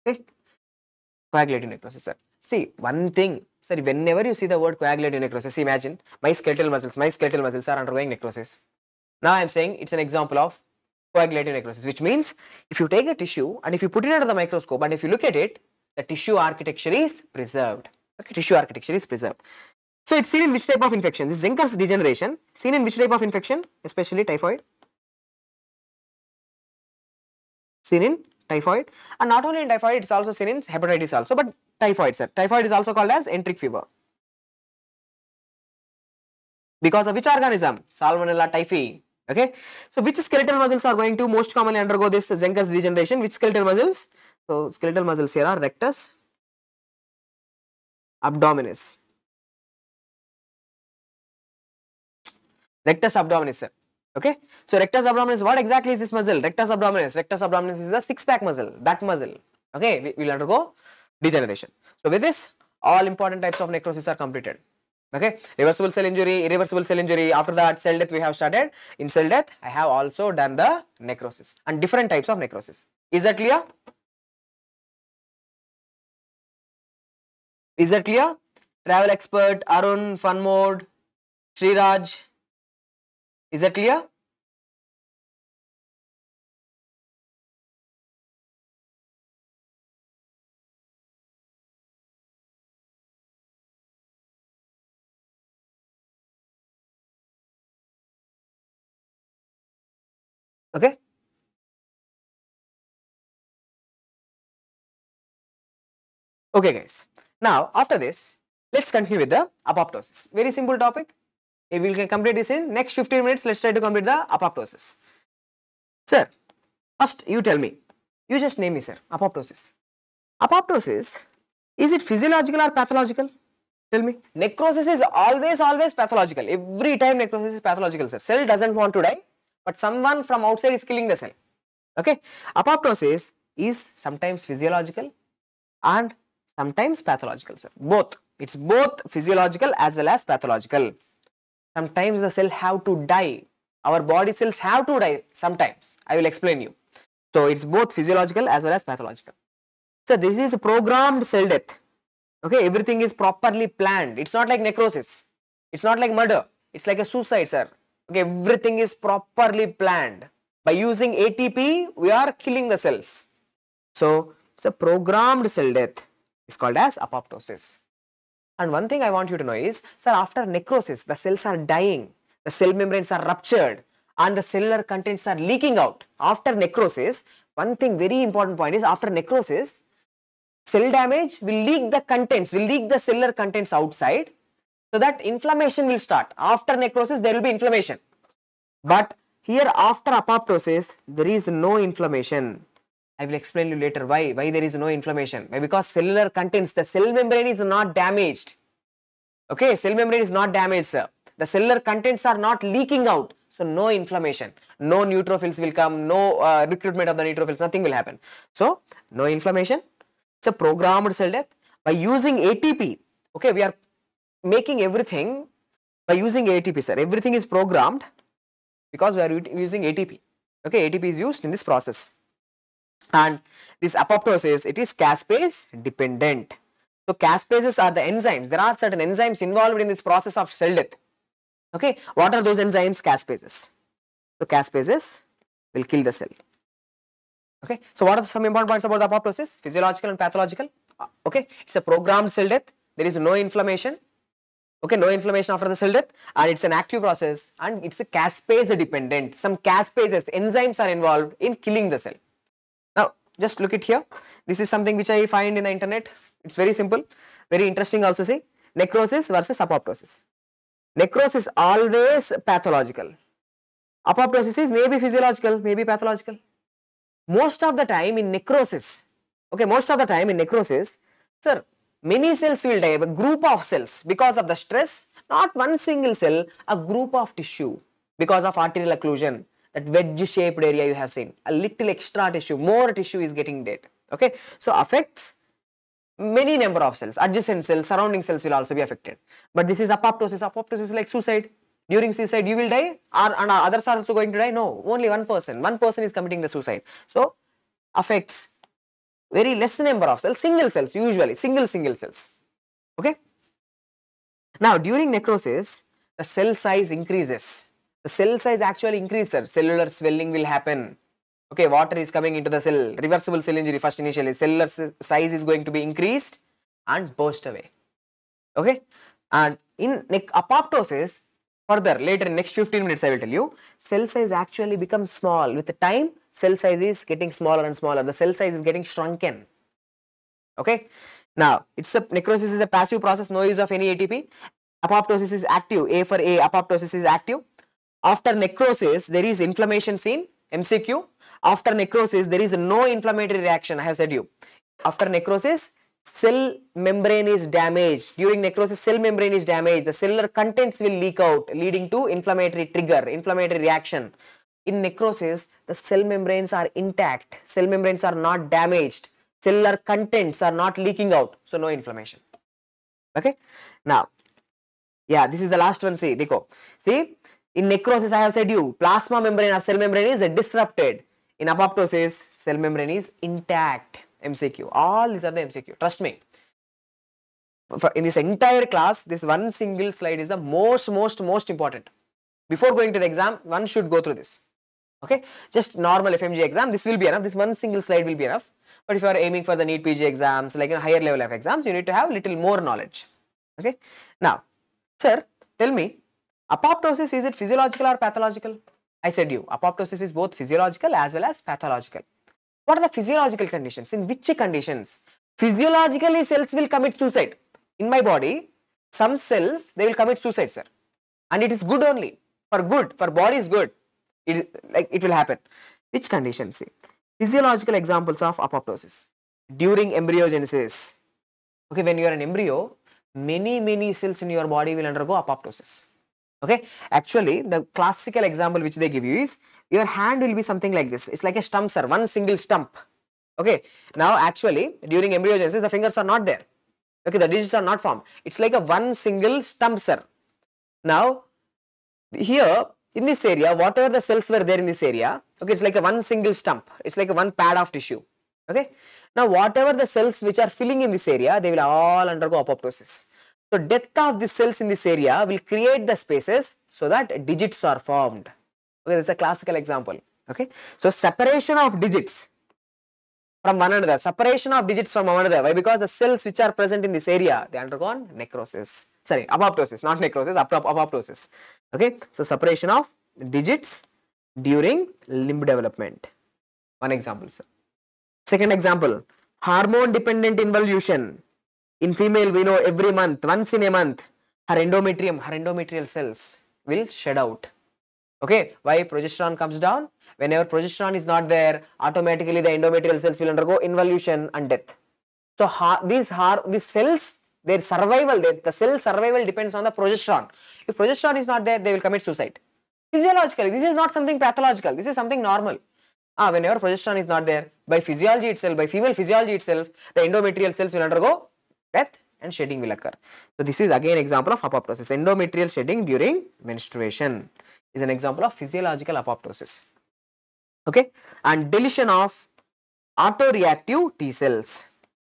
A: Okay, coagulative necrosis, sir. See, one thing Sir, whenever you see the word coagulative necrosis, imagine my skeletal muscles, my skeletal muscles are undergoing necrosis. Now I am saying it's an example of coagulative necrosis, which means if you take a tissue and if you put it under the microscope and if you look at it, the tissue architecture is preserved. Okay, tissue architecture is preserved. So it's seen in which type of infection? This Zenker's degeneration, seen in which type of infection? Especially typhoid. Seen in typhoid and not only in typhoid, it's also seen in hepatitis also, but typhoid sir. Typhoid is also called as enteric fever. Because of which organism? Salmonella typhi. Okay. So which skeletal muscles are going to most commonly undergo this Zenker's degeneration? Which skeletal muscles? So skeletal muscles here are rectus, abdominis. Rectus abdominis sir. Okay. So rectus abdominis, what exactly is this muscle? Rectus abdominis. Rectus abdominis is the six pack muscle, back muscle. Okay. We will undergo degeneration. So with this, all important types of necrosis are completed. Okay, reversible cell injury, irreversible cell injury. After that, cell death we have started. In cell death, I have also done the necrosis and different types of necrosis. Is that clear? Is that clear? Travel expert, Arun, fun mode, Sriraj. Is that clear? Okay. Okay guys. Now after this, let's continue with the apoptosis. Very simple topic. We will complete this in next 15 minutes. Let's try to complete the apoptosis. Sir, first you tell me, you just name me sir, apoptosis. Apoptosis, is it physiological or pathological? Tell me. Necrosis is always, always pathological. Every time necrosis is pathological, sir. Cell doesn't want to die, but someone from outside is killing the cell. Okay. Apoptosis is sometimes physiological and sometimes pathological, sir. Both. It's both physiological as well as pathological. Sometimes the cell have to die. Our body cells have to die sometimes. I will explain you. So, it's both physiological as well as pathological. So, this is programmed cell death. Okay, everything is properly planned. It's not like necrosis. It's not like murder. It's like a suicide, sir. Okay, everything is properly planned. By using ATP, we are killing the cells. So, it's a programmed cell death. It's called as apoptosis. And one thing I want you to know is, sir, after necrosis, the cells are dying, the cell membranes are ruptured, and the cellular contents are leaking out. After necrosis, one thing very important point is, after necrosis, cell damage will leak the contents, will leak the cellular contents outside, so that inflammation will start. After necrosis, there will be inflammation. But here after apoptosis, there is no inflammation. I will explain you later why, why there is no inflammation. Why? Because cellular contents, the cell membrane is not damaged. Okay, cell membrane is not damaged, sir. The cellular contents are not leaking out. So, no inflammation, no neutrophils will come, no uh, recruitment of the neutrophils, nothing will happen. So, no inflammation. It's a programmed cell death. By using ATP, okay, we are making everything by using ATP, sir. Everything is programmed because we are using ATP. Okay, ATP is used in this process. And this apoptosis, it is caspase dependent. So, caspases are the enzymes. There are certain enzymes involved in this process of cell death. Okay, what are those enzymes? Caspases. So, caspases will kill the cell. Okay, so what are some important points about the apoptosis? Physiological and pathological. Uh, okay, it's a programmed cell death. There is no inflammation. Okay, no inflammation after the cell death, and it's an active process, and it's a caspase dependent. Some caspases, enzymes are involved in killing the cell. Just look at here. This is something which I find in the internet. It's very simple, very interesting also see. Necrosis versus apoptosis. Necrosis is always pathological. Apoptosis is maybe physiological, maybe pathological. Most of the time in necrosis, okay, most of the time in necrosis, sir, many cells will die, a group of cells because of the stress, not one single cell, a group of tissue because of arterial occlusion, that wedge shaped area you have seen, a little extra tissue, more tissue is getting dead, okay. So, affects many number of cells, adjacent cells, surrounding cells will also be affected. But this is apoptosis, apoptosis is like suicide. During suicide, you will die or and others are also going to die? No, only one person. One person is committing the suicide. So, affects very less number of cells, single cells usually, single single cells. Okay. Now, during necrosis, the cell size increases. The cell size actually increases. Cellular swelling will happen. Okay water is coming into the cell. Reversible cell injury first initially. Cellular size is going to be increased and burst away. Okay? And in apoptosis further later in next 15 minutes i will tell you cell size actually becomes small. With the time cell size is getting smaller and smaller. The cell size is getting shrunken. Okay? Now it's a necrosis is a passive process no use of any atp apoptosis is active. A for a apoptosis is active after necrosis there is inflammation seen mcq after necrosis, there is no inflammatory reaction, I have said you. After necrosis, cell membrane is damaged. During necrosis, cell membrane is damaged. The cellular contents will leak out, leading to inflammatory trigger, inflammatory reaction. In necrosis, the cell membranes are intact. Cell membranes are not damaged. Cellular contents are not leaking out. So, no inflammation. Okay. Now, yeah, this is the last one. See, Diko. See, in necrosis, I have said you, plasma membrane or cell membrane is disrupted in apoptosis, cell membrane is intact. MCQ. All these are the MCQ. Trust me. In this entire class, this one single slide is the most, most, most important. Before going to the exam, one should go through this. Okay, just normal FMG exam, this will be enough. This one single slide will be enough. But if you are aiming for the NEET PG exams, like in higher level of exams, you need to have little more knowledge. Okay. Now, sir, tell me, apoptosis is it physiological or pathological? I said you, apoptosis is both physiological as well as pathological. What are the physiological conditions? In which conditions? Physiologically, cells will commit suicide. In my body, some cells, they will commit suicide, sir. And it is good only. For good, for body is good. It, like, it will happen. Which conditions? See, physiological examples of apoptosis. During embryogenesis. Okay, when you are an embryo, many, many cells in your body will undergo apoptosis. Okay, actually, the classical example which they give you is your hand will be something like this. It's like a stump, sir, one single stump. Okay, now actually, during embryogenesis, the fingers are not there. Okay, the digits are not formed. It's like a one single stump, sir. Now, here in this area, whatever the cells were there in this area, okay, it's like a one single stump. It's like a one pad of tissue. Okay, now whatever the cells which are filling in this area, they will all undergo apoptosis. So death of the cells in this area will create the spaces so that digits are formed. Okay, that's a classical example. Okay, so separation of digits from one another, separation of digits from one another. Why? Because the cells which are present in this area, they undergone necrosis. Sorry, apoptosis, not necrosis, apop apoptosis. Okay, so separation of digits during limb development. One example, sir. Second example, hormone dependent involution in female, we know every month, once in a month, her endometrium, her endometrial cells will shed out. Okay, why progesterone comes down? Whenever progesterone is not there, automatically the endometrial cells will undergo involution and death. So these these cells, their survival, their, the cell survival depends on the progesterone. If progesterone is not there, they will commit suicide. Physiologically, this is not something pathological. This is something normal. Ah, whenever progesterone is not there, by physiology itself, by female physiology itself, the endometrial cells will undergo death and shedding will occur. So this is again example of apoptosis. Endometrial shedding during menstruation is an example of physiological apoptosis. Okay, and deletion of autoreactive T cells.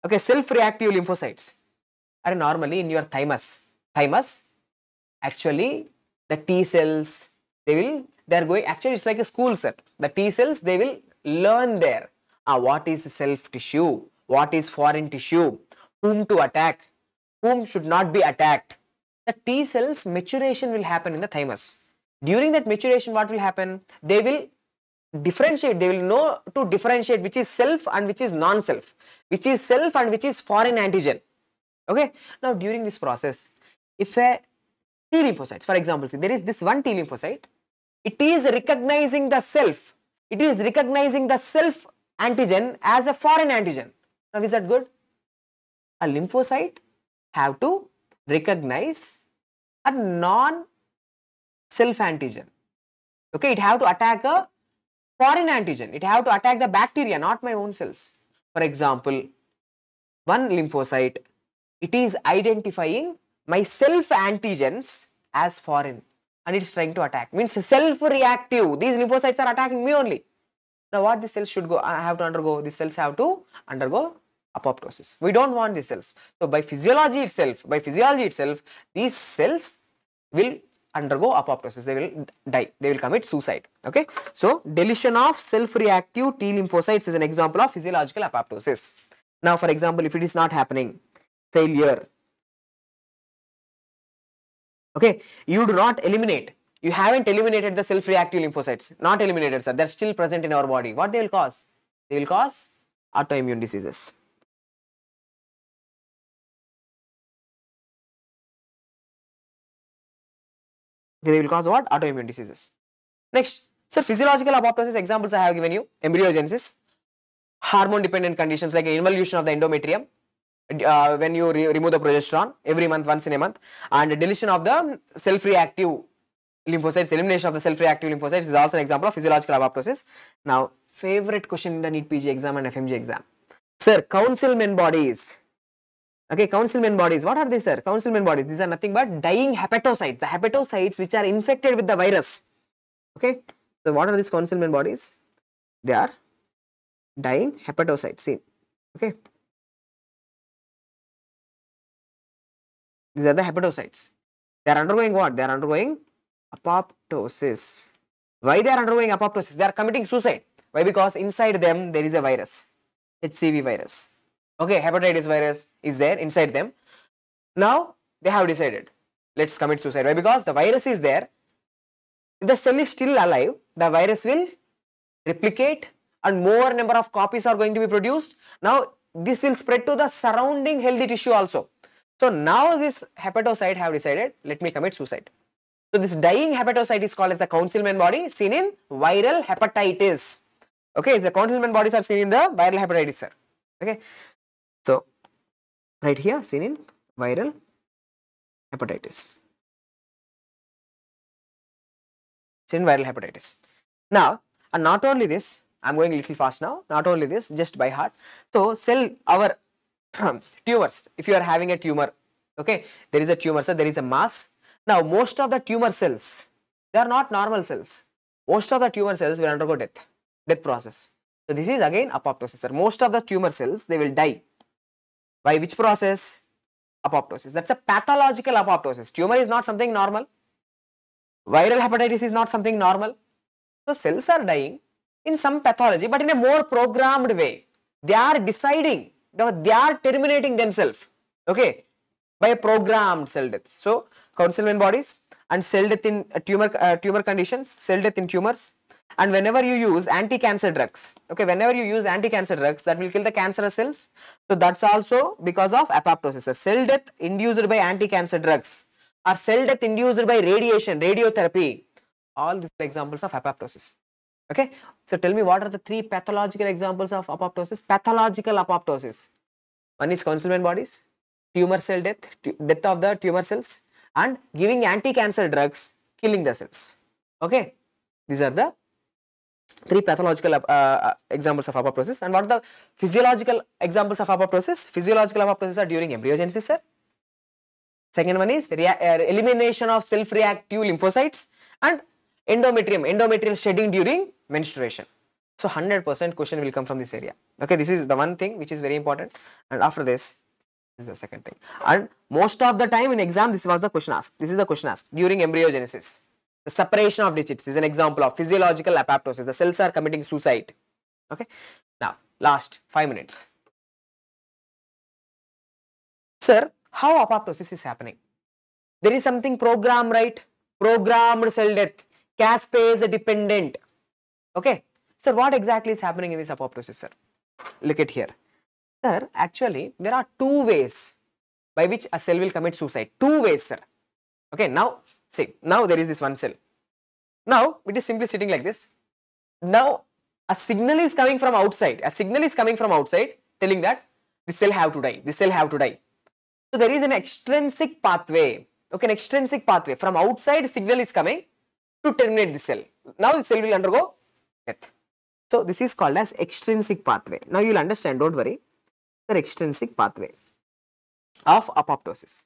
A: Okay, self-reactive lymphocytes are normally in your thymus. Thymus, actually, the T cells they will they are going actually it's like a school set. The T cells they will learn there. Ah, what is self tissue? What is foreign tissue? Whom to attack, whom should not be attacked. The T cells maturation will happen in the thymus. During that maturation, what will happen? They will differentiate, they will know to differentiate which is self and which is non-self, which is self and which is foreign antigen. Okay. Now, during this process, if a T lymphocytes, for example, see there is this one T lymphocyte, it is recognizing the self, it is recognizing the self antigen as a foreign antigen. Now, is that good? A lymphocyte have to recognize a non self antigen. Okay it have to attack a foreign antigen. It have to attack the bacteria not my own cells. For example one lymphocyte it is identifying my self antigens as foreign and it is trying to attack. Means self reactive these lymphocytes are attacking me only. Now what the cells should go i have to undergo the cells have to undergo apoptosis. We don't want these cells. So by physiology itself, by physiology itself, these cells will undergo apoptosis. They will die. They will commit suicide. Okay. So deletion of self-reactive T lymphocytes is an example of physiological apoptosis. Now, for example, if it is not happening, failure. Okay, you do not eliminate. You haven't eliminated the self-reactive lymphocytes. Not eliminated, sir. They're still present in our body. What they will cause? They will cause autoimmune diseases. They will cause what? Autoimmune diseases. Next, so physiological apoptosis examples I have given you, embryogenesis, hormone dependent conditions like involution of the endometrium, uh, when you re remove the progesterone every month, once in a month, and deletion of the self-reactive lymphocytes, elimination of the self-reactive lymphocytes is also an example of physiological apoptosis. Now, favorite question in the NEET PG exam and FMG exam. Sir, councilman bodies Okay, councilman bodies. What are these, sir? Councilman bodies. These are nothing but dying hepatocytes. The hepatocytes which are infected with the virus. Okay. So, what are these councilman bodies? They are dying hepatocytes. See. Okay. These are the hepatocytes. They are undergoing what? They are undergoing apoptosis. Why they are undergoing apoptosis? They are committing suicide. Why? Because inside them there is a virus. HCV virus okay hepatitis virus is there inside them now they have decided let's commit suicide why because the virus is there If the cell is still alive, the virus will replicate and more number of copies are going to be produced. Now this will spread to the surrounding healthy tissue also. So now this hepatocyte have decided, let me commit suicide. So this dying hepatocyte is called as the Councilman body seen in viral hepatitis. Okay, the Councilman bodies are seen in the viral hepatitis, sir. Okay, right here seen in viral hepatitis. Seen viral hepatitis. Now, and not only this, I'm going a little fast now. Not only this, just by heart. So cell our tumors. If you are having a tumor, okay, there is a tumor, so there is a mass. Now most of the tumor cells, they are not normal cells. Most of the tumor cells will undergo death, death process. So this is again apoptosis. Most of the tumor cells they will die. By which process? Apoptosis. That's a pathological apoptosis. Tumor is not something normal. Viral hepatitis is not something normal. So cells are dying in some pathology, but in a more programmed way. They are deciding, they are terminating themselves, okay, by a programmed cell death. So, Councilman bodies and cell death in uh, tumor uh, tumor conditions, cell death in tumors, and whenever you use anti-cancer drugs, okay, whenever you use anti-cancer drugs, that will kill the cancerous cells. So, that's also because of apoptosis. A cell death induced by anti-cancer drugs or cell death induced by radiation, radiotherapy, all these are examples of apoptosis. Okay, so tell me what are the three pathological examples of apoptosis? Pathological apoptosis. One is Councilman bodies, tumor cell death, death of the tumor cells, and giving anti-cancer drugs, killing the cells. Okay, these are the three pathological uh, uh, examples of apoptosis. And what are the physiological examples of apoptosis? Physiological apoptosis are during embryogenesis, sir. Second one is uh, elimination of self-reactive lymphocytes and endometrium, endometrial shedding during menstruation. So 100% question will come from this area. Okay, this is the one thing which is very important. And after this, this is the second thing. And most of the time in exam, this was the question asked. This is the question asked during embryogenesis. The separation of digits is an example of physiological apoptosis. The cells are committing suicide. Okay. Now, last five minutes. Sir, how apoptosis is happening? There is something programmed, right? Programmed cell death. Caspase dependent. Okay. So what exactly is happening in this apoptosis, sir? Look at here. Sir, actually, there are two ways by which a cell will commit suicide. Two ways, sir. Okay, now, see, now there is this one cell. Now, it is simply sitting like this. Now, a signal is coming from outside. A signal is coming from outside telling that this cell have to die. This cell have to die. So, there is an extrinsic pathway. Okay, an extrinsic pathway. From outside, signal is coming to terminate the cell. Now, the cell will undergo death. So this is called as extrinsic pathway. Now you will understand, don't worry, the extrinsic pathway of apoptosis.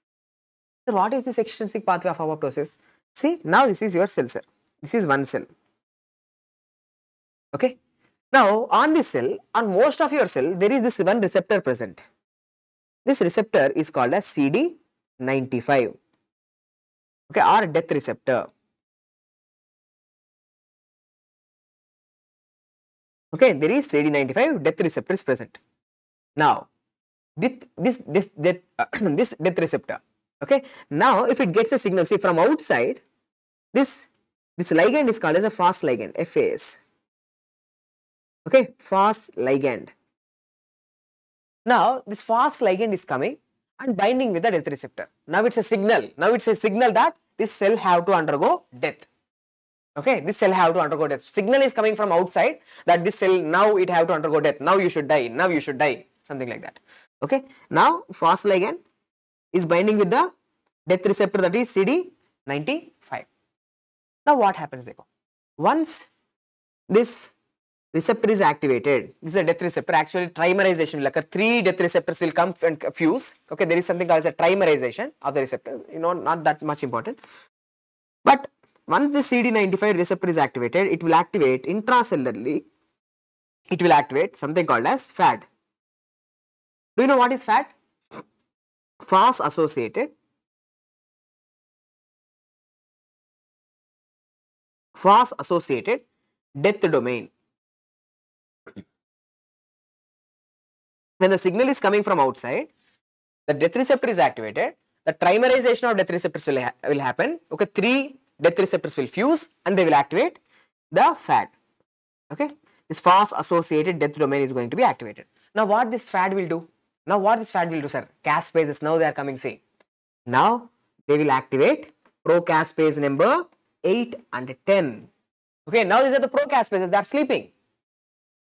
A: So what is this extrinsic pathway of apoptosis? See, now this is your cell cell. This is one cell. Okay. Now on this cell, on most of your cell, there is this one receptor present. This receptor is called as CD95. Okay, or death receptor. Okay, there is CD95 death receptor is present. Now, this this this death, uh, this death receptor. Okay, now if it gets a signal, see from outside, this this ligand is called as a FAS ligand, FAS. Okay, FAS ligand. Now this FAS ligand is coming and binding with the death receptor. Now it's a signal. Now it's a signal that this cell have to undergo death. Okay, this cell have to undergo death. Signal is coming from outside that this cell now it have to undergo death. Now you should die. Now you should die. Something like that. Okay. Now FAS ligand is binding with the death receptor that is CD95. Now what happens? Once this receptor is activated, this is a death receptor. Actually, trimerization will occur. Three death receptors will come and fuse. Okay, there is something called as a trimerization of the receptor. You know, not that much important. But once the CD95 receptor is activated, it will activate intracellularly, it will activate something called as FAD. Do you know what is FAD? FAS associated FAS associated death domain. When the signal is coming from outside, the death receptor is activated, the trimerization of death receptors will, ha will happen. Okay, three death receptors will fuse and they will activate the FAD. Okay, this FAS associated death domain is going to be activated. Now, what this FAD will do? Now, what this FAD will do, sir? Caspases. Now they are coming. See, now they will activate procaspase number 8 and 10. Okay, now these are the procaspases. They are sleeping.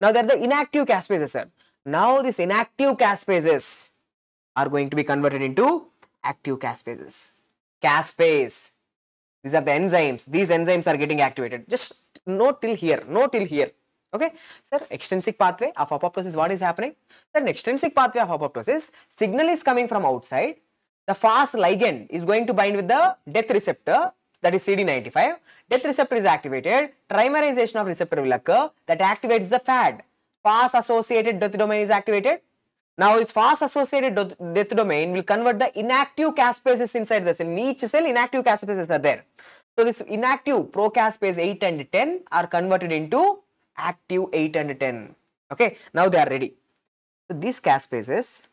A: Now they are the inactive caspases, sir. Now these inactive caspases are going to be converted into active caspases. Caspase. These are the enzymes. These enzymes are getting activated. Just note till here. Note till here. Okay, sir. Extrinsic pathway of apoptosis. What is happening? Sir, in extrinsic pathway of apoptosis, signal is coming from outside. The FAS ligand is going to bind with the death receptor that is CD95. Death receptor is activated. Trimerization of receptor will occur that activates the FAD. FAS associated death domain is activated. Now, this FAS associated death domain will convert the inactive caspases inside the cell. In each cell, inactive caspases are there. So, this inactive procaspase 8 and 10 are converted into active 8 and 10. Okay, now they are ready. So, these caspases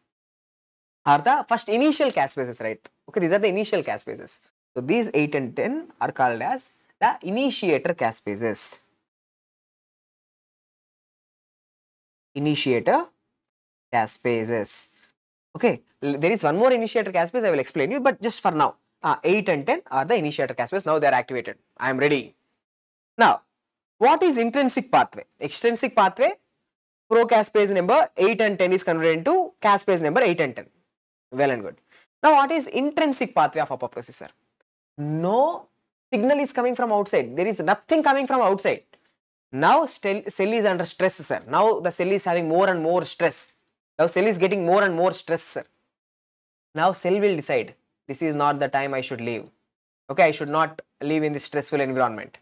A: are the first initial caspases, right? Okay, these are the initial caspases. So, these 8 and 10 are called as the initiator caspases. Initiator caspases. Okay, there is one more initiator caspase I will explain you, but just for now, uh, 8 and 10 are the initiator caspases. Now they are activated. I am ready. Now, what is intrinsic pathway? Extrinsic pathway, procaspase number 8 and 10 is converted into caspase number 8 and 10. Well and good. Now, what is intrinsic pathway of apoptosis, sir? No signal is coming from outside. There is nothing coming from outside. Now, cell is under stress, sir. Now, the cell is having more and more stress now cell is getting more and more stress. Sir. Now cell will decide this is not the time I should leave. Okay, I should not live in this stressful environment.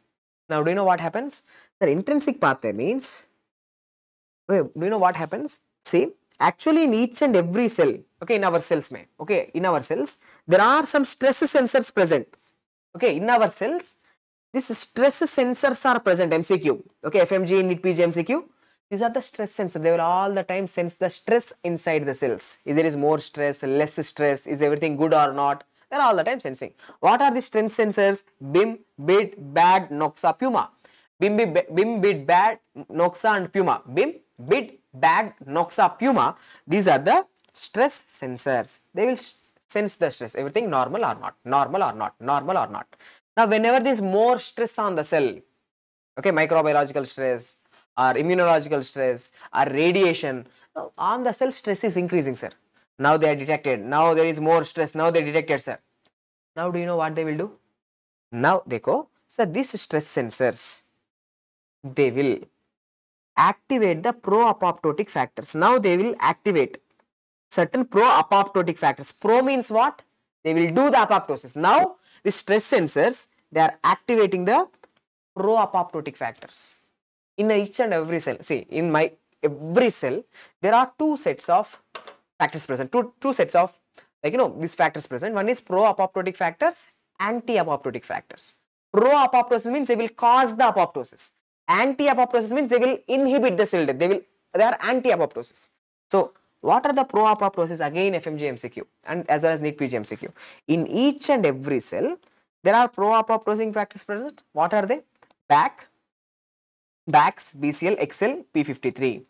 A: Now do you know what happens? The intrinsic pathway means, do you know what happens? See, actually in each and every cell, okay, in our cells, may, okay, in our cells, there are some stress sensors present. Okay, in our cells, these stress sensors are present, MCQ. Okay, FMG, NEET PG, MCQ. These are the stress sensors. They will all the time sense the stress inside the cells. If there is more stress, less stress, is everything good or not? They're all the time sensing. What are the stress sensors? BIM, BID, BAD, NOXA, PUMA. BIM, BIM, BID, BAD, NOXA and PUMA. BIM, BID, BAD, NOXA, PUMA. These are the stress sensors. They will sense the stress. Everything normal or not, normal or not, normal or not. Now, whenever there is more stress on the cell, okay, microbiological stress, or immunological stress or radiation on the cell stress is increasing sir now they are detected. Now there is more stress. Now they detected sir. Now do you know what they will do? Now they go sir these stress sensors they will activate the pro-apoptotic factors. Now they will activate certain pro-apoptotic factors. Pro means what? They will do the apoptosis. Now the stress sensors they are activating the pro-apoptotic factors. In each and every cell see in my every cell there are two sets of factors present. Two two sets of like you know these factors present. One is pro apoptotic factors anti apoptotic factors. Pro apoptosis means they will cause the apoptosis. Anti apoptosis means they will inhibit the cell death. They will they are anti apoptosis so what are the pro apoptosis again fmg mcq and as well as NEET PG MCQ in each and every cell there are pro apoptosing factors present. What are they? BAK BAX, BCL, XL, P53.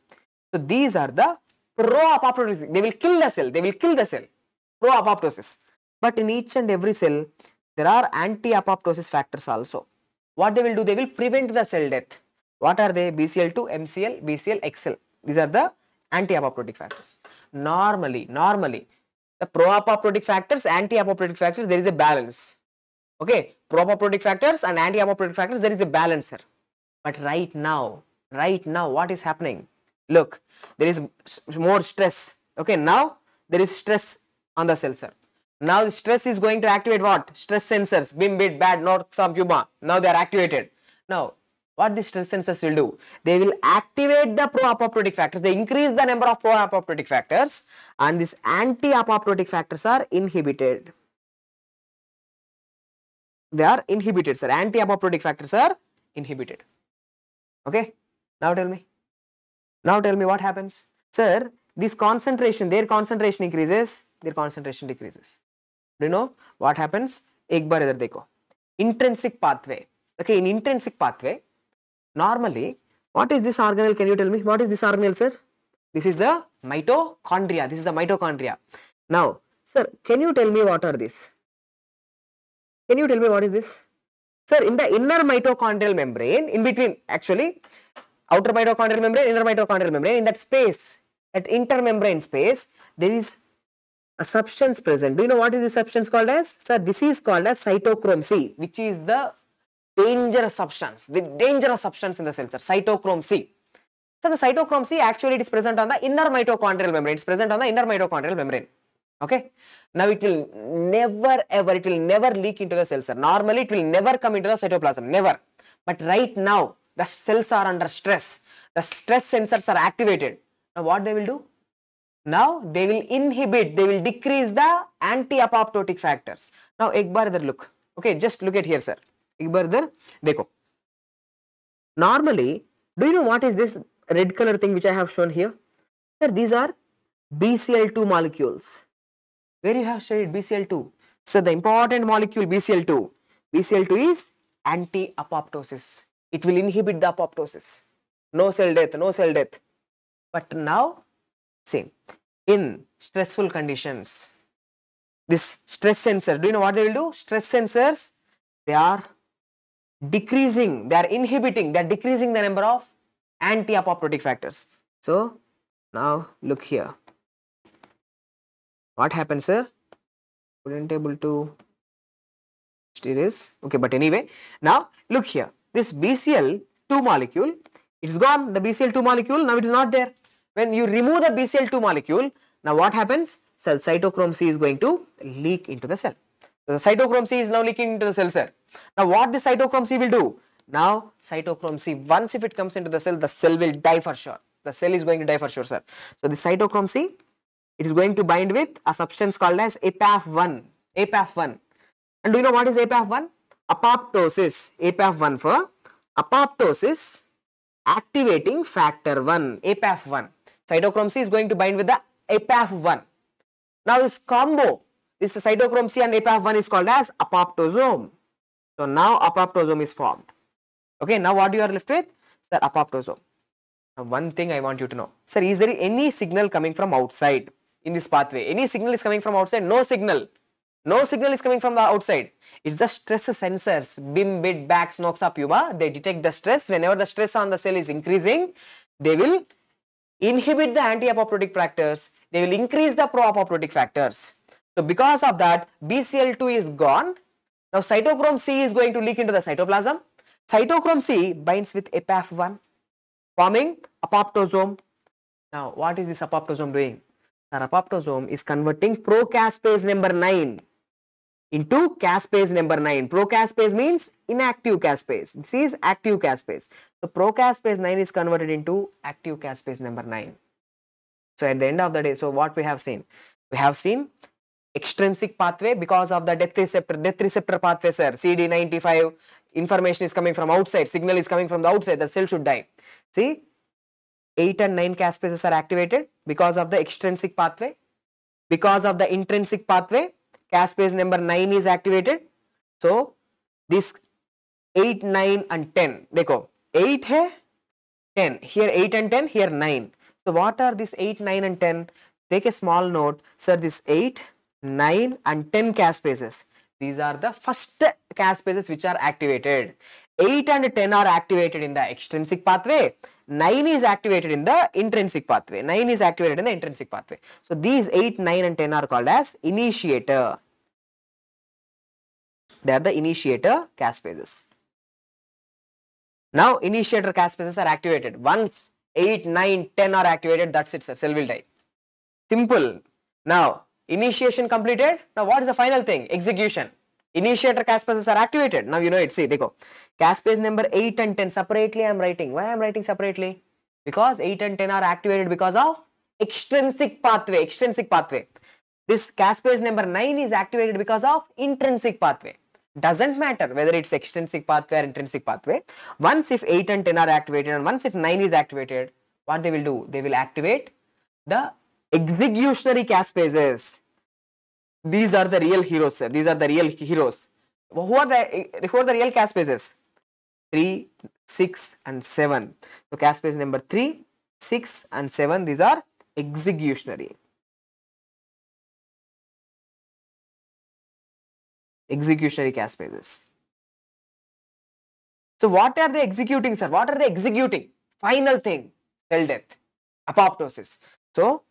A: So these are the pro-apoptosis. They will kill the cell. They will kill the cell. Pro-apoptosis. But in each and every cell, there are anti-apoptosis factors also. What they will do? They will prevent the cell death. What are they? BCL2, MCL, BCL, XL. These are the anti-apoptotic factors. Normally, normally, the pro-apoptotic factors, anti-apoptotic factors, there is a balance. Okay, pro-apoptotic factors and anti-apoptotic factors, there is a balance here. But right now, right now, what is happening? Look, there is more stress. Okay, now there is stress on the sensor. Now the stress is going to activate what? Stress sensors, BIM, BID, BAD, NOXA, PUMA. Now they are activated. Now, what the stress sensors will do? They will activate the pro-apoptotic factors. They increase the number of pro-apoptotic factors and these anti-apoptotic factors are inhibited. They are inhibited, sir. Anti-apoptotic factors are inhibited. Okay. Now tell me. Now tell me what happens. Sir, this concentration, their concentration increases, their concentration decreases. Do you know what happens? Ek bar idhar dekho. Intrinsic pathway. Okay, in intrinsic pathway, normally, what is this organelle? Can you tell me? What is this organelle, sir? This is the mitochondria. This is the mitochondria. Now, sir, can you tell me what are these? Can you tell me what is this? Sir, in the inner mitochondrial membrane, in between, actually, outer mitochondrial membrane, inner mitochondrial membrane, in that space, at intermembrane space, there is a substance present. Do you know what is this substance called as? Sir, this is called as cytochrome C, which is the dangerous substance, the dangerous substance in the cell, sir, cytochrome C. So, the cytochrome C actually it is present on the inner mitochondrial membrane, it is present on the inner mitochondrial membrane. Okay. Now, it will never ever, it will never leak into the cell, sir. Normally, it will never come into the cytoplasm, never. But right now, the cells are under stress. The stress sensors are activated. Now what they will do? Now they will inhibit, they will decrease the anti-apoptotic factors. Now ek bar idhar look. Okay, just look at here sir. Ek bar idhar, dekho. Normally, do you know what is this red color thing which I have shown here? Sir, these are BCl2 molecules. Where you have studied BCl2? So the important molecule BCl2. BCl2 is anti-apoptosis. It will inhibit the apoptosis. No cell death, no cell death. But now, same. In stressful conditions, this stress sensor, do you know what they will do? Stress sensors, they are decreasing, they are inhibiting, they are decreasing the number of anti-apoptotic factors. So, now look here. What happens, sir? Couldn't able to steer this. Okay, but anyway, now look here. This BCL2 molecule, it's gone. The BCL2 molecule, now it is not there. When you remove the BCL2 molecule, now what happens? Cell cytochrome C is going to leak into the cell. So the cytochrome C is now leaking into the cell, sir. Now what the cytochrome C will do? Now cytochrome C, once if it comes into the cell, the cell will die for sure. The cell is going to die for sure, sir. So the cytochrome C, it is going to bind with a substance called as APAF1. APAF1. And do you know what is APAF1? Apoptosis. APAF1 for apoptosis activating factor 1. APAF1. Cytochrome C is going to bind with the APAF1. Now this combo, this cytochrome C and APAF1 is called as apoptosome. So now apoptosome is formed. Okay, now what you are left with? Sir, apoptosome. Now one thing I want you to know. Sir, is there any signal coming from outside in this pathway? Any signal is coming from outside? No signal. No signal is coming from the outside. It's the stress sensors, BIM, BID, BAX, NOXA, PUMA. They detect the stress. Whenever the stress on the cell is increasing, they will inhibit the anti-apoptotic factors. They will increase the pro-apoptotic factors. So because of that, BCL2 is gone. Now cytochrome C is going to leak into the cytoplasm. Cytochrome C binds with APAF1 forming apoptosome. Now what is this apoptosome doing? The apoptosome is converting procaspase number 9 into caspase number 9. Procaspase means inactive caspase. This is active caspase. So procaspase 9 is converted into active caspase number 9. So at the end of the day, so what we have seen? We have seen extrinsic pathway because of the death receptor, death receptor pathway sir, CD95, information is coming from outside, signal is coming from the outside, the cell should die. See, 8 and 9 caspases are activated because of the extrinsic pathway. Because of the intrinsic pathway, caspase number 9 is activated. So this 8, 9 and 10. Dekho, 8 hai 10. Here 8 and 10, here 9. So what are these 8, 9 and 10? Take a small note. Sir, this 8, 9 and 10 caspases. These are the first caspases which are activated. 8 and 10 are activated in the extrinsic pathway 9 is activated in the intrinsic pathway. 9 is activated in the intrinsic pathway. So these 8, 9 and 10 are called as initiator. They are the initiator caspases. Now initiator caspases are activated. Once 8, 9, 10 are activated, that's it sir, cell will die. Simple. Now initiation completed. Now what is the final thing? Execution. Initiator caspases are activated. Now you know it. See, they देखो caspase number 8 and 10 separately I am writing. Why I am writing separately? Because 8 and 10 are activated because of extrinsic pathway. Extrinsic pathway. This caspase number 9 is activated because of intrinsic pathway. Doesn't matter whether it's extrinsic pathway or intrinsic pathway. Once if 8 and 10 are activated and once if 9 is activated, what they will do? They will activate the executionary caspases these are the real heroes sir these are the real heroes who are the who are the real caspases? 3, 6 and 7. So caspase number 3, 6 and 7 these are executionary. Executionary caspases. So what are they executing sir? What are they executing? Final thing, cell death, apoptosis. So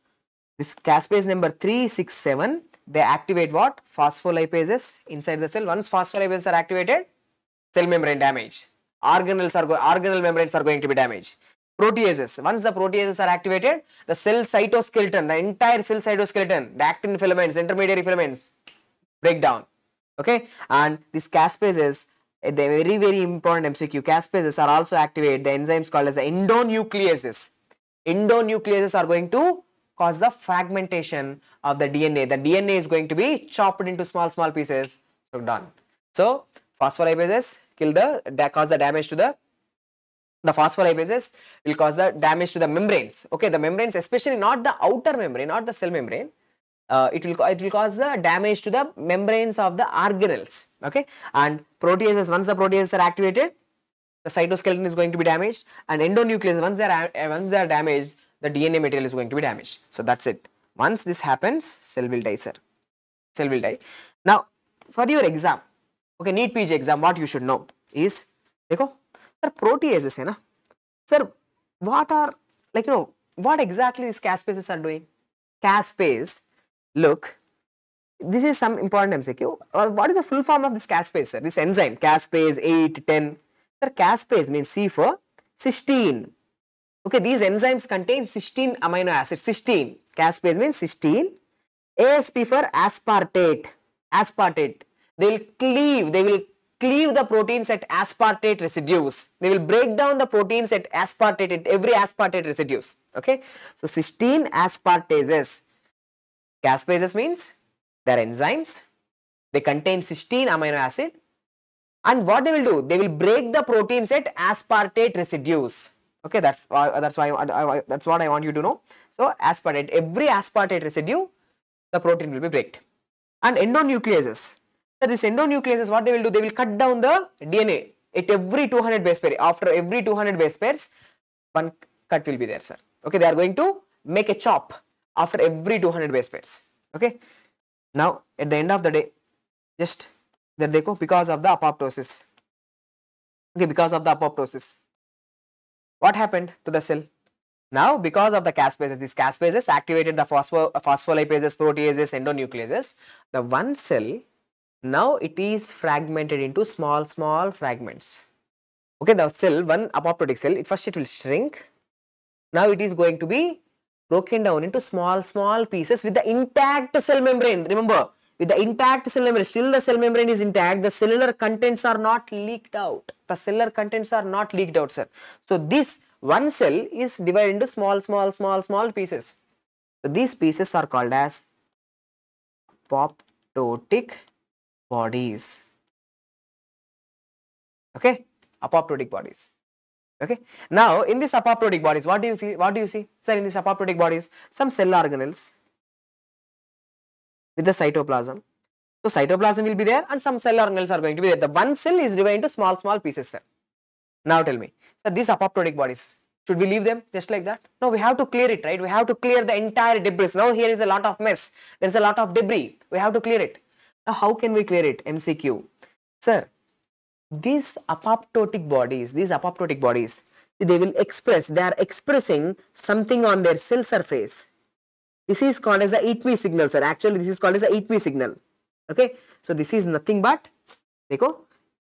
A: this caspase number 3, 6, 7 they activate what? Phospholipases inside the cell. Once phospholipases are activated, cell membrane damage. Organelles are organelle membranes are going to be damaged. Proteases. Once the proteases are activated, the cell cytoskeleton, the entire cell cytoskeleton, the actin filaments, intermediary filaments break down. Okay, and these caspases, eh, the very very important MCQ, caspases are also activated. The enzymes called as the endonucleases. Endonucleases are going to cause the fragmentation of the DNA. The DNA is going to be chopped into small, small pieces. So done. So phospholipases kill the cause the damage to the the phospholipases will cause the damage to the membranes. Okay, the membranes, especially not the outer membrane, not the cell membrane. Uh, it will it will cause the damage to the membranes of the organelles. Okay, and proteases once the proteases are activated, the cytoskeleton is going to be damaged, and endonucleases once they are once they are damaged, the DNA material is going to be damaged. So that's it. Once this happens, cell will die, sir. Cell will die. Now, for your exam, okay, NEET PG exam, what you should know is, देखो, sir, proteases है ना, sir, what are like you know what exactly these caspases are doing? Caspase, look, this is some important MCQ. Uh, what is the full form of this caspase, sir? This enzyme, caspase 8, 10. Sir, caspase means C for cysteine. Okay, these enzymes contain cysteine amino acids. Cysteine, caspase means cysteine. ASP for aspartate. Aspartate. They will cleave, they will cleave the proteins at aspartate residues. They will break down the proteins at aspartate, at every aspartate residues. Okay, so cysteine aspartases. Caspases means they are enzymes. They contain cysteine amino acid. And what they will do? They will break the proteins at aspartate residues okay that's uh, that's why I, I, that's what i want you to know. So aspartate every aspartate residue the protein will be breaked and endonucleases. So this endonucleases what they will do they will cut down the dna at every 200 base pair. After every 200 base pairs one cut will be there sir. Okay they are going to make a chop after every 200 base pairs. Okay? Now at the end of the day just there they go because of the apoptosis. Okay because of the apoptosis what happened to the cell? Now, because of the caspases, these caspases activated the phospho phospholipases, proteases, endonucleases, the one cell, now it is fragmented into small, small fragments. Okay, the cell, one apoptotic cell, it first it will shrink. Now it is going to be broken down into small, small pieces with the intact cell membrane. Remember, with the intact cell membrane, still the cell membrane is intact, the cellular contents are not leaked out. The cellular contents are not leaked out, sir. So, this one cell is divided into small, small, small, small pieces. So, these pieces are called as apoptotic bodies. Okay, apoptotic bodies. Okay. Now, in these apoptotic bodies, what do you feel? What do you see? Sir, in these apoptotic bodies, some cell organelles with the cytoplasm. So cytoplasm will be there and some cell organelles are going to be there. The one cell is divided into small, small pieces, sir. Now tell me, so these apoptotic bodies, should we leave them just like that? No, we have to clear it, right? We have to clear the entire debris. Now here is a lot of mess. There is a lot of debris. We have to clear it. Now how can we clear it? MCQ. Sir, these apoptotic bodies, these apoptotic bodies, they will express, they are expressing something on their cell surface this is called as the eat me signal, sir. Actually, this is called as the eat me signal. Okay. So, this is nothing but, dekho,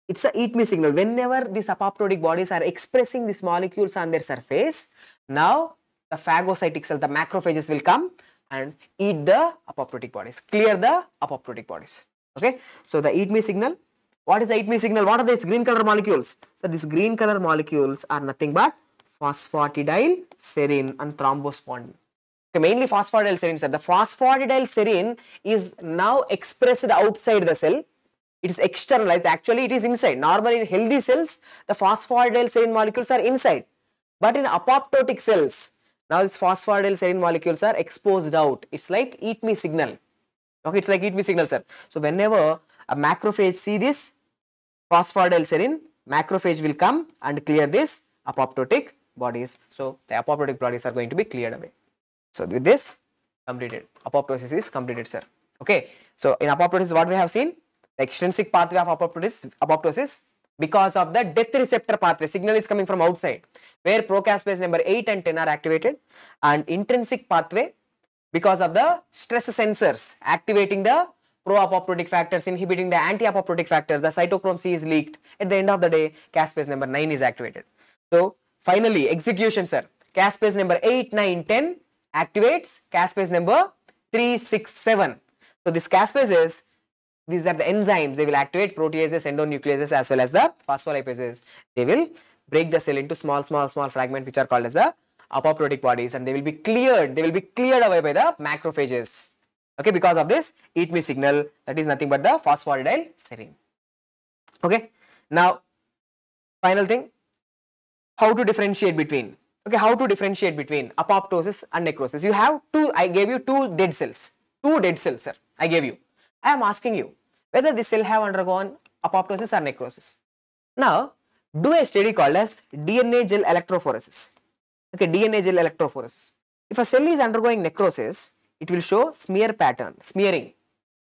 A: it's a eat me signal. Whenever these apoptotic bodies are expressing these molecules on their surface, now the phagocytic cell, the macrophages will come and eat the apoptotic bodies, clear the apoptotic bodies. Okay. So, the eat me signal, what is the eat me signal? What are these green color molecules? So, these green color molecules are nothing but phosphatidyl serine and thrombospondin. Okay, mainly phosphatidylserine sir. The phosphatidylserine is now expressed outside the cell. It is externalized. Actually, it is inside. Normally, in healthy cells, the phosphatidylserine molecules are inside. But in apoptotic cells, now these phosphatidylserine molecules are exposed out. It's like eat me signal. Okay, it's like eat me signal, sir. So, whenever a macrophage see this, phosphatidylserine, macrophage will come and clear this apoptotic bodies. So the apoptotic bodies are going to be cleared away. So with this completed, apoptosis is completed, sir. Okay. So in apoptosis, what we have seen, the extrinsic pathway of apoptosis, apoptosis because of the death receptor pathway, signal is coming from outside, where procaspase number 8 and 10 are activated, and intrinsic pathway because of the stress sensors activating the pro-apoptotic factors, inhibiting the anti-apoptotic factors, the cytochrome C is leaked. At the end of the day, caspase number 9 is activated. So finally, execution, sir. Caspase number 8, 9, 10 activates caspase number 367. So this caspase is these are the enzymes, they will activate proteases, endonucleases as well as the phospholipases. They will break the cell into small, small, small fragments which are called as the apoptotic bodies and they will be cleared, they will be cleared away by the macrophages. Okay, because of this eat me signal that is nothing but the phosphatidyl serine. Okay, now final thing, how to differentiate between okay how to differentiate between apoptosis and necrosis? You have two i gave you two dead cells. Two dead cells sir i gave you. I am asking you whether this cell have undergone apoptosis or necrosis. Now do a study called as dna gel electrophoresis. Okay dna gel electrophoresis. If a cell is undergoing necrosis it will show smear pattern smearing.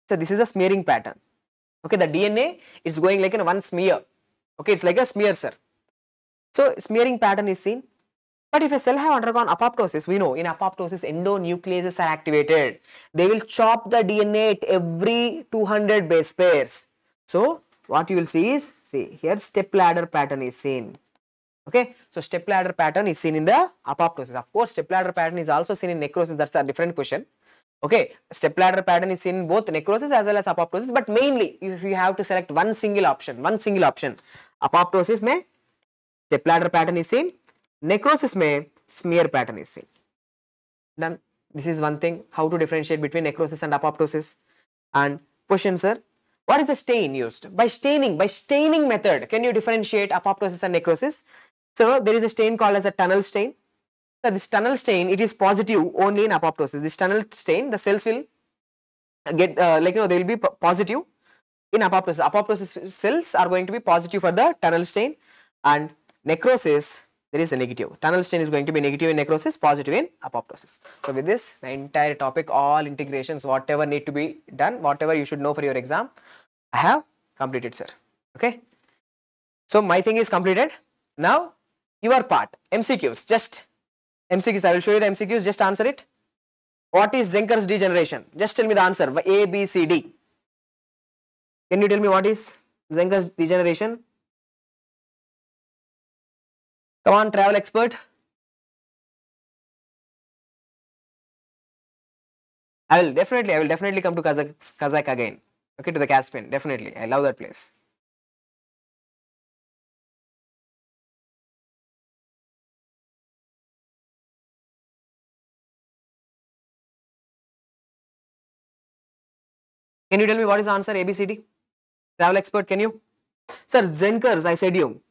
A: So this is a smearing pattern. Okay the dna is going like in one smear. Okay it's like a smear sir. So smearing pattern is seen but if a cell have undergone apoptosis, we know in apoptosis endonucleases are activated. They will chop the DNA at every 200 base pairs. So what you will see is, see here step ladder pattern is seen. Okay, so step ladder pattern is seen in the apoptosis. Of course, step ladder pattern is also seen in necrosis. That's a different question. Okay, step ladder pattern is seen in both necrosis as well as apoptosis. But mainly, if you have to select one single option, one single option, apoptosis may step ladder pattern is seen necrosis may smear pattern is seen. Done. This is one thing how to differentiate between necrosis and apoptosis. And question sir, what is the stain used? By staining, by staining method, can you differentiate apoptosis and necrosis? So there is a stain called as a TUNEL stain. So this TUNEL stain, it is positive only in apoptosis. This TUNEL stain, the cells will get uh, like you know they will be positive in apoptosis. Apoptosis cells are going to be positive for the TUNEL stain and necrosis there is a negative. TUNEL stain is going to be negative in necrosis, positive in apoptosis. So with this, the entire topic, all integrations, whatever need to be done, whatever you should know for your exam, I have completed, sir. Okay. So my thing is completed. Now your part, MCQs, just MCQs, I will show you the MCQs, just answer it. What is Zenker's degeneration? Just tell me the answer, A, B, C, D. Can you tell me what is Zenker's degeneration? Come on, travel expert. I will definitely, I will definitely come to Kazakh, Kazakh again. Okay, to the Caspian, definitely. I love that place. Can you tell me what is the answer ABCD? Travel expert, can you? Sir, Zenkers, I said you.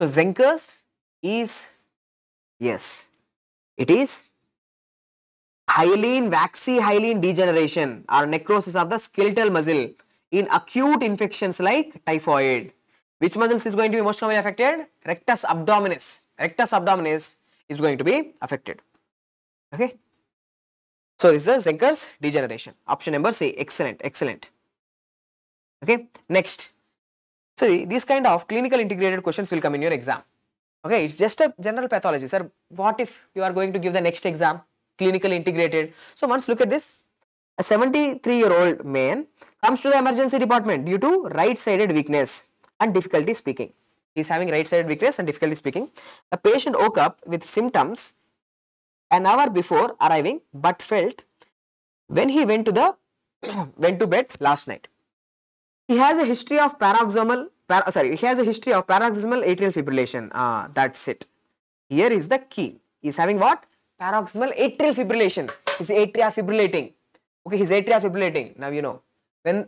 A: So Zenker's is, yes, it is hyaline, waxy hyaline degeneration or necrosis of the skeletal muscle in acute infections like typhoid. Which muscles is going to be most commonly affected? Rectus abdominis. Rectus abdominis is going to be affected. Okay. So this is Zenker's degeneration. Option number C. Excellent, excellent. Okay. Next. So these kind of clinical integrated questions will come in your exam. Okay, it's just a general pathology. Sir, what if you are going to give the next exam, clinically integrated? So once look at this, a 73 year old man comes to the emergency department due to right sided weakness and difficulty speaking. He is having right sided weakness and difficulty speaking. The patient woke up with symptoms an hour before arriving but felt when he went to the went to bed last night he has a history of paroxysmal, par sorry, he has a history of paroxysmal atrial fibrillation. Ah, that's it. Here is the key. He's having what? Paroxysmal atrial fibrillation. His atria fibrillating. Okay, his atria fibrillating. Now you know when,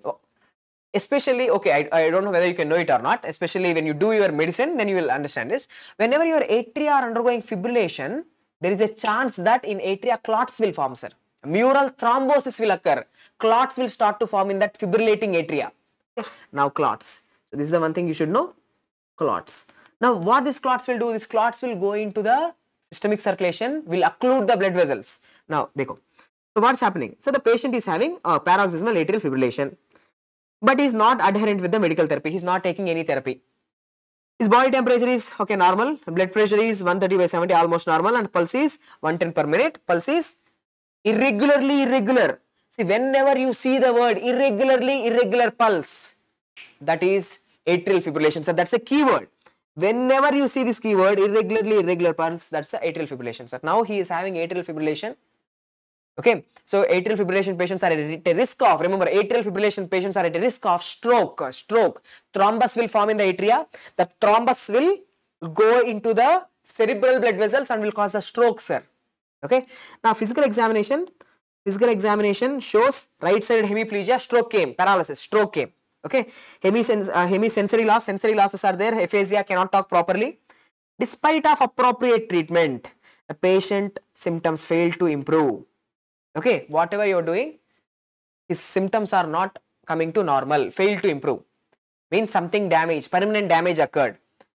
A: especially okay, I, I don't know whether you can know it or not. Especially when you do your medicine, then you will understand this. Whenever your atria are undergoing fibrillation, there is a chance that in atria clots will form, sir. Mural thrombosis will occur. Clots will start to form in that fibrillating atria. Now clots. So this is the one thing you should know. Clots. Now what these clots will do? These clots will go into the systemic circulation, will occlude the blood vessels. Now, dekho. So what's happening? So the patient is having a paroxysmal atrial fibrillation, but he is not adherent with the medical therapy. He is not taking any therapy. His body temperature is okay normal, blood pressure is 130 by 70 almost normal and pulse is 110 per minute. Pulse is irregularly irregular. See whenever you see the word irregularly irregular pulse, that is atrial fibrillation. So that's a keyword. Whenever you see this keyword irregularly irregular pulse, that's the atrial fibrillation. So now he is having atrial fibrillation. Okay, so atrial fibrillation patients are at a risk of, remember atrial fibrillation patients are at a risk of stroke, stroke. Thrombus will form in the atria. The thrombus will go into the cerebral blood vessels and will cause a stroke, sir. Okay, now physical examination, physical examination shows right sided hemiplegia, stroke came, paralysis, stroke came. Okay, Hemisens uh, hemisensory loss, sensory losses are there, aphasia cannot talk properly. Despite of appropriate treatment, the patient symptoms fail to improve. Okay? Whatever you're doing his symptoms are not coming to normal fail to improve. Means something damage permanent damage occurred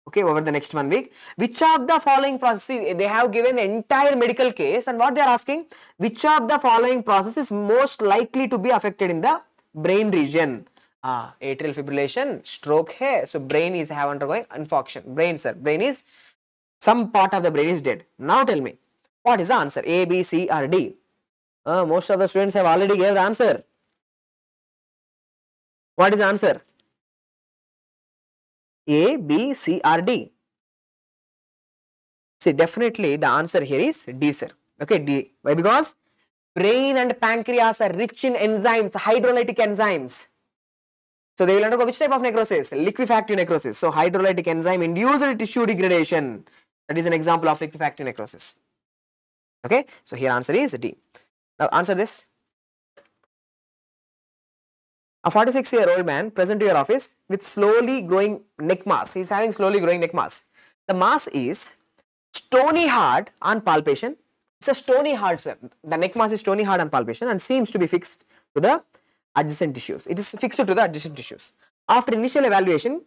A: okay over the next one week. Which of the following processes they have given the entire medical case and what they are asking? Which of the following process is most likely to be affected in the brain region? Ah atrial fibrillation stroke hai so brain is have undergoing infarction. Brain sir brain is some part of the brain is dead. Now tell me what is the answer? A b c or d? Uh, most of the students have already gave the answer. What is the answer? A, B, C or D? See, definitely the answer here is D, sir. Okay, D. Why? Because brain and pancreas are rich in enzymes, hydrolytic enzymes. So they will undergo which type of necrosis? Liquefactive necrosis. So hydrolytic enzyme induced tissue degradation. That is an example of liquefactive necrosis. Okay, so here answer is D. Now answer this. A 46 year old man present to your office with slowly growing neck mass. He is having slowly growing neck mass. The mass is stony hard on palpation. It's a stony hard, sir. The neck mass is stony hard on palpation and seems to be fixed to the adjacent tissues. It is fixed to the adjacent tissues. After initial evaluation,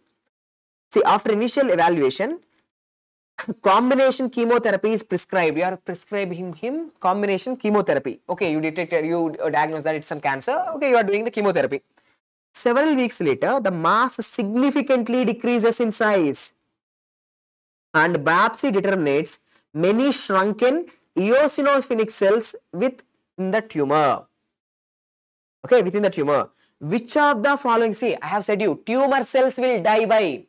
A: see after initial evaluation, combination chemotherapy is prescribed. You are prescribing him combination chemotherapy. Okay, you detected, you diagnosed that it's some cancer. Okay, you are doing the chemotherapy. Several weeks later, the mass significantly decreases in size and biopsy determines many shrunken eosinophilic cells within the tumor. Okay, within the tumor. Which of the following, see, I have said you, tumor cells will die by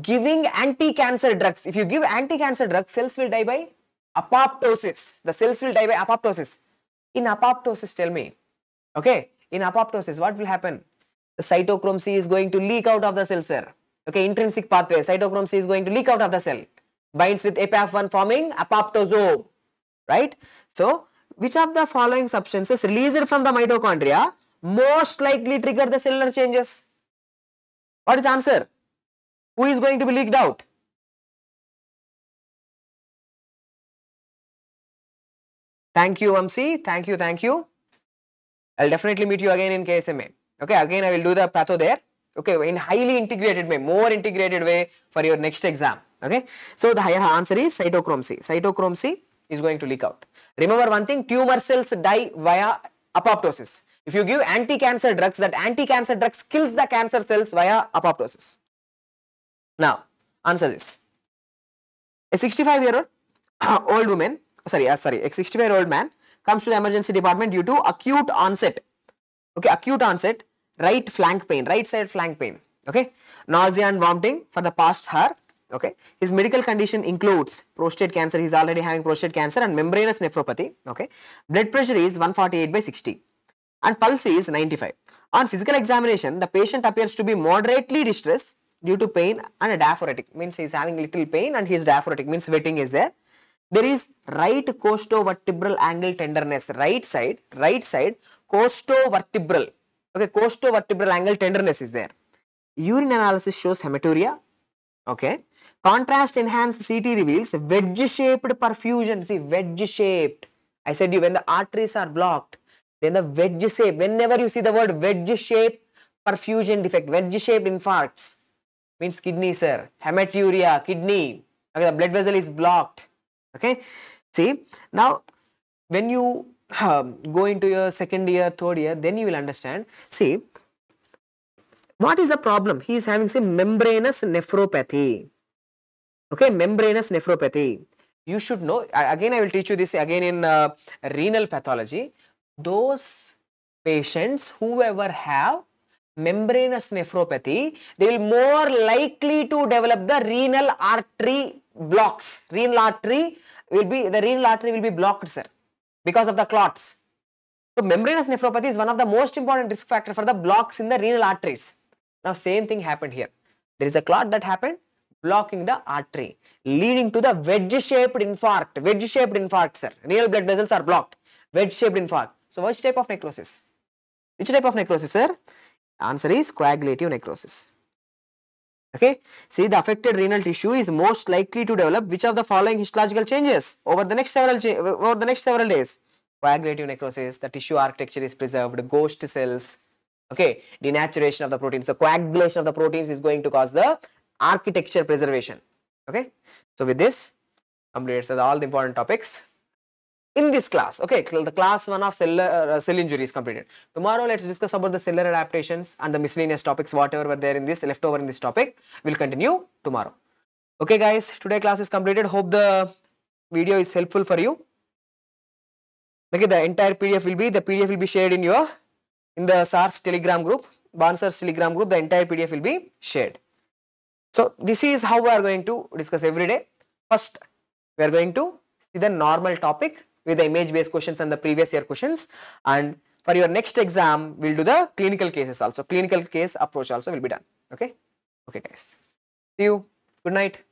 A: giving anti-cancer drugs. If you give anti-cancer drugs, cells will die by apoptosis. The cells will die by apoptosis. In apoptosis, tell me, okay, in apoptosis, what will happen? The cytochrome C is going to leak out of the cell, sir. Okay, intrinsic pathway, cytochrome C is going to leak out of the cell. Binds with APAF1 forming apoptosome, right? So, which of the following substances released from the mitochondria most likely trigger the cellular changes? What is answer? Who is going to be leaked out? Thank you, MC. Thank you, thank you. I'll definitely meet you again in KSMA. Okay, again I will do the patho there. Okay, in highly integrated way, more integrated way for your next exam. Okay, so the higher answer is cytochrome C. Cytochrome C is going to leak out. Remember one thing, tumor cells die via apoptosis. If you give anti-cancer drugs, that anti-cancer drugs kills the cancer cells via apoptosis. Now, answer this. A 65 year old old woman, sorry, uh, sorry, a 65 year old man comes to the emergency department due to acute onset. Okay, acute onset, right flank pain, right side flank pain. Okay, nausea and vomiting for the past hour. Okay, his medical condition includes prostate cancer. He's already having prostate cancer and membranous nephropathy. Okay, blood pressure is 148 by 60 and pulse is 95. On physical examination, the patient appears to be moderately distressed due to pain and a diaphoretic means he is having little pain and he is diaphoretic means sweating is there. There is right costovertebral angle tenderness, right side, right side costovertebral. Okay, costovertebral angle tenderness is there. Urine analysis shows hematuria. Okay. Contrast enhanced CT reveals wedge shaped perfusion. See, wedge shaped. I said you when the arteries are blocked, then the wedge shape, whenever you see the word wedge shape perfusion defect, wedge shaped infarcts means kidney sir, hematuria, kidney, okay, the blood vessel is blocked, okay. See, now when you um, go into your second year, third year, then you will understand, see, what is the problem? He is having say membranous nephropathy, okay, membranous nephropathy. You should know, again I will teach you this again in uh, renal pathology, those patients whoever have membranous nephropathy, they will more likely to develop the renal artery blocks. Renal artery will be, the renal artery will be blocked, sir, because of the clots. So, membranous nephropathy is one of the most important risk factor for the blocks in the renal arteries. Now, same thing happened here. There is a clot that happened blocking the artery, leading to the wedge-shaped infarct. Wedge-shaped infarct, sir. Renal blood vessels are blocked. Wedge-shaped infarct. So, which type of necrosis? Which type of necrosis, sir? Answer is coagulative necrosis. Okay. See, the affected renal tissue is most likely to develop which of the following histological changes over the next several over the next several days. Coagulative necrosis, the tissue architecture is preserved, ghost cells, okay, denaturation of the proteins. So, coagulation of the proteins is going to cause the architecture preservation. Okay. So, with this, completes all the important topics in this class. Okay, the class one of cell, uh, cell injury is completed. Tomorrow, let's discuss about the cellular adaptations and the miscellaneous topics, whatever were there in this, left over in this topic. We'll continue tomorrow. Okay, guys, today class is completed. Hope the video is helpful for you. Okay, the entire PDF will be, the PDF will be shared in your, in the SARS telegram group, Bansar's telegram group, the entire PDF will be shared. So, this is how we are going to discuss every day. First, we are going to see the normal topic with the image based questions and the previous year questions. And for your next exam we'll do the clinical cases also. Clinical case approach also will be done. Okay? Okay guys. See you. Good night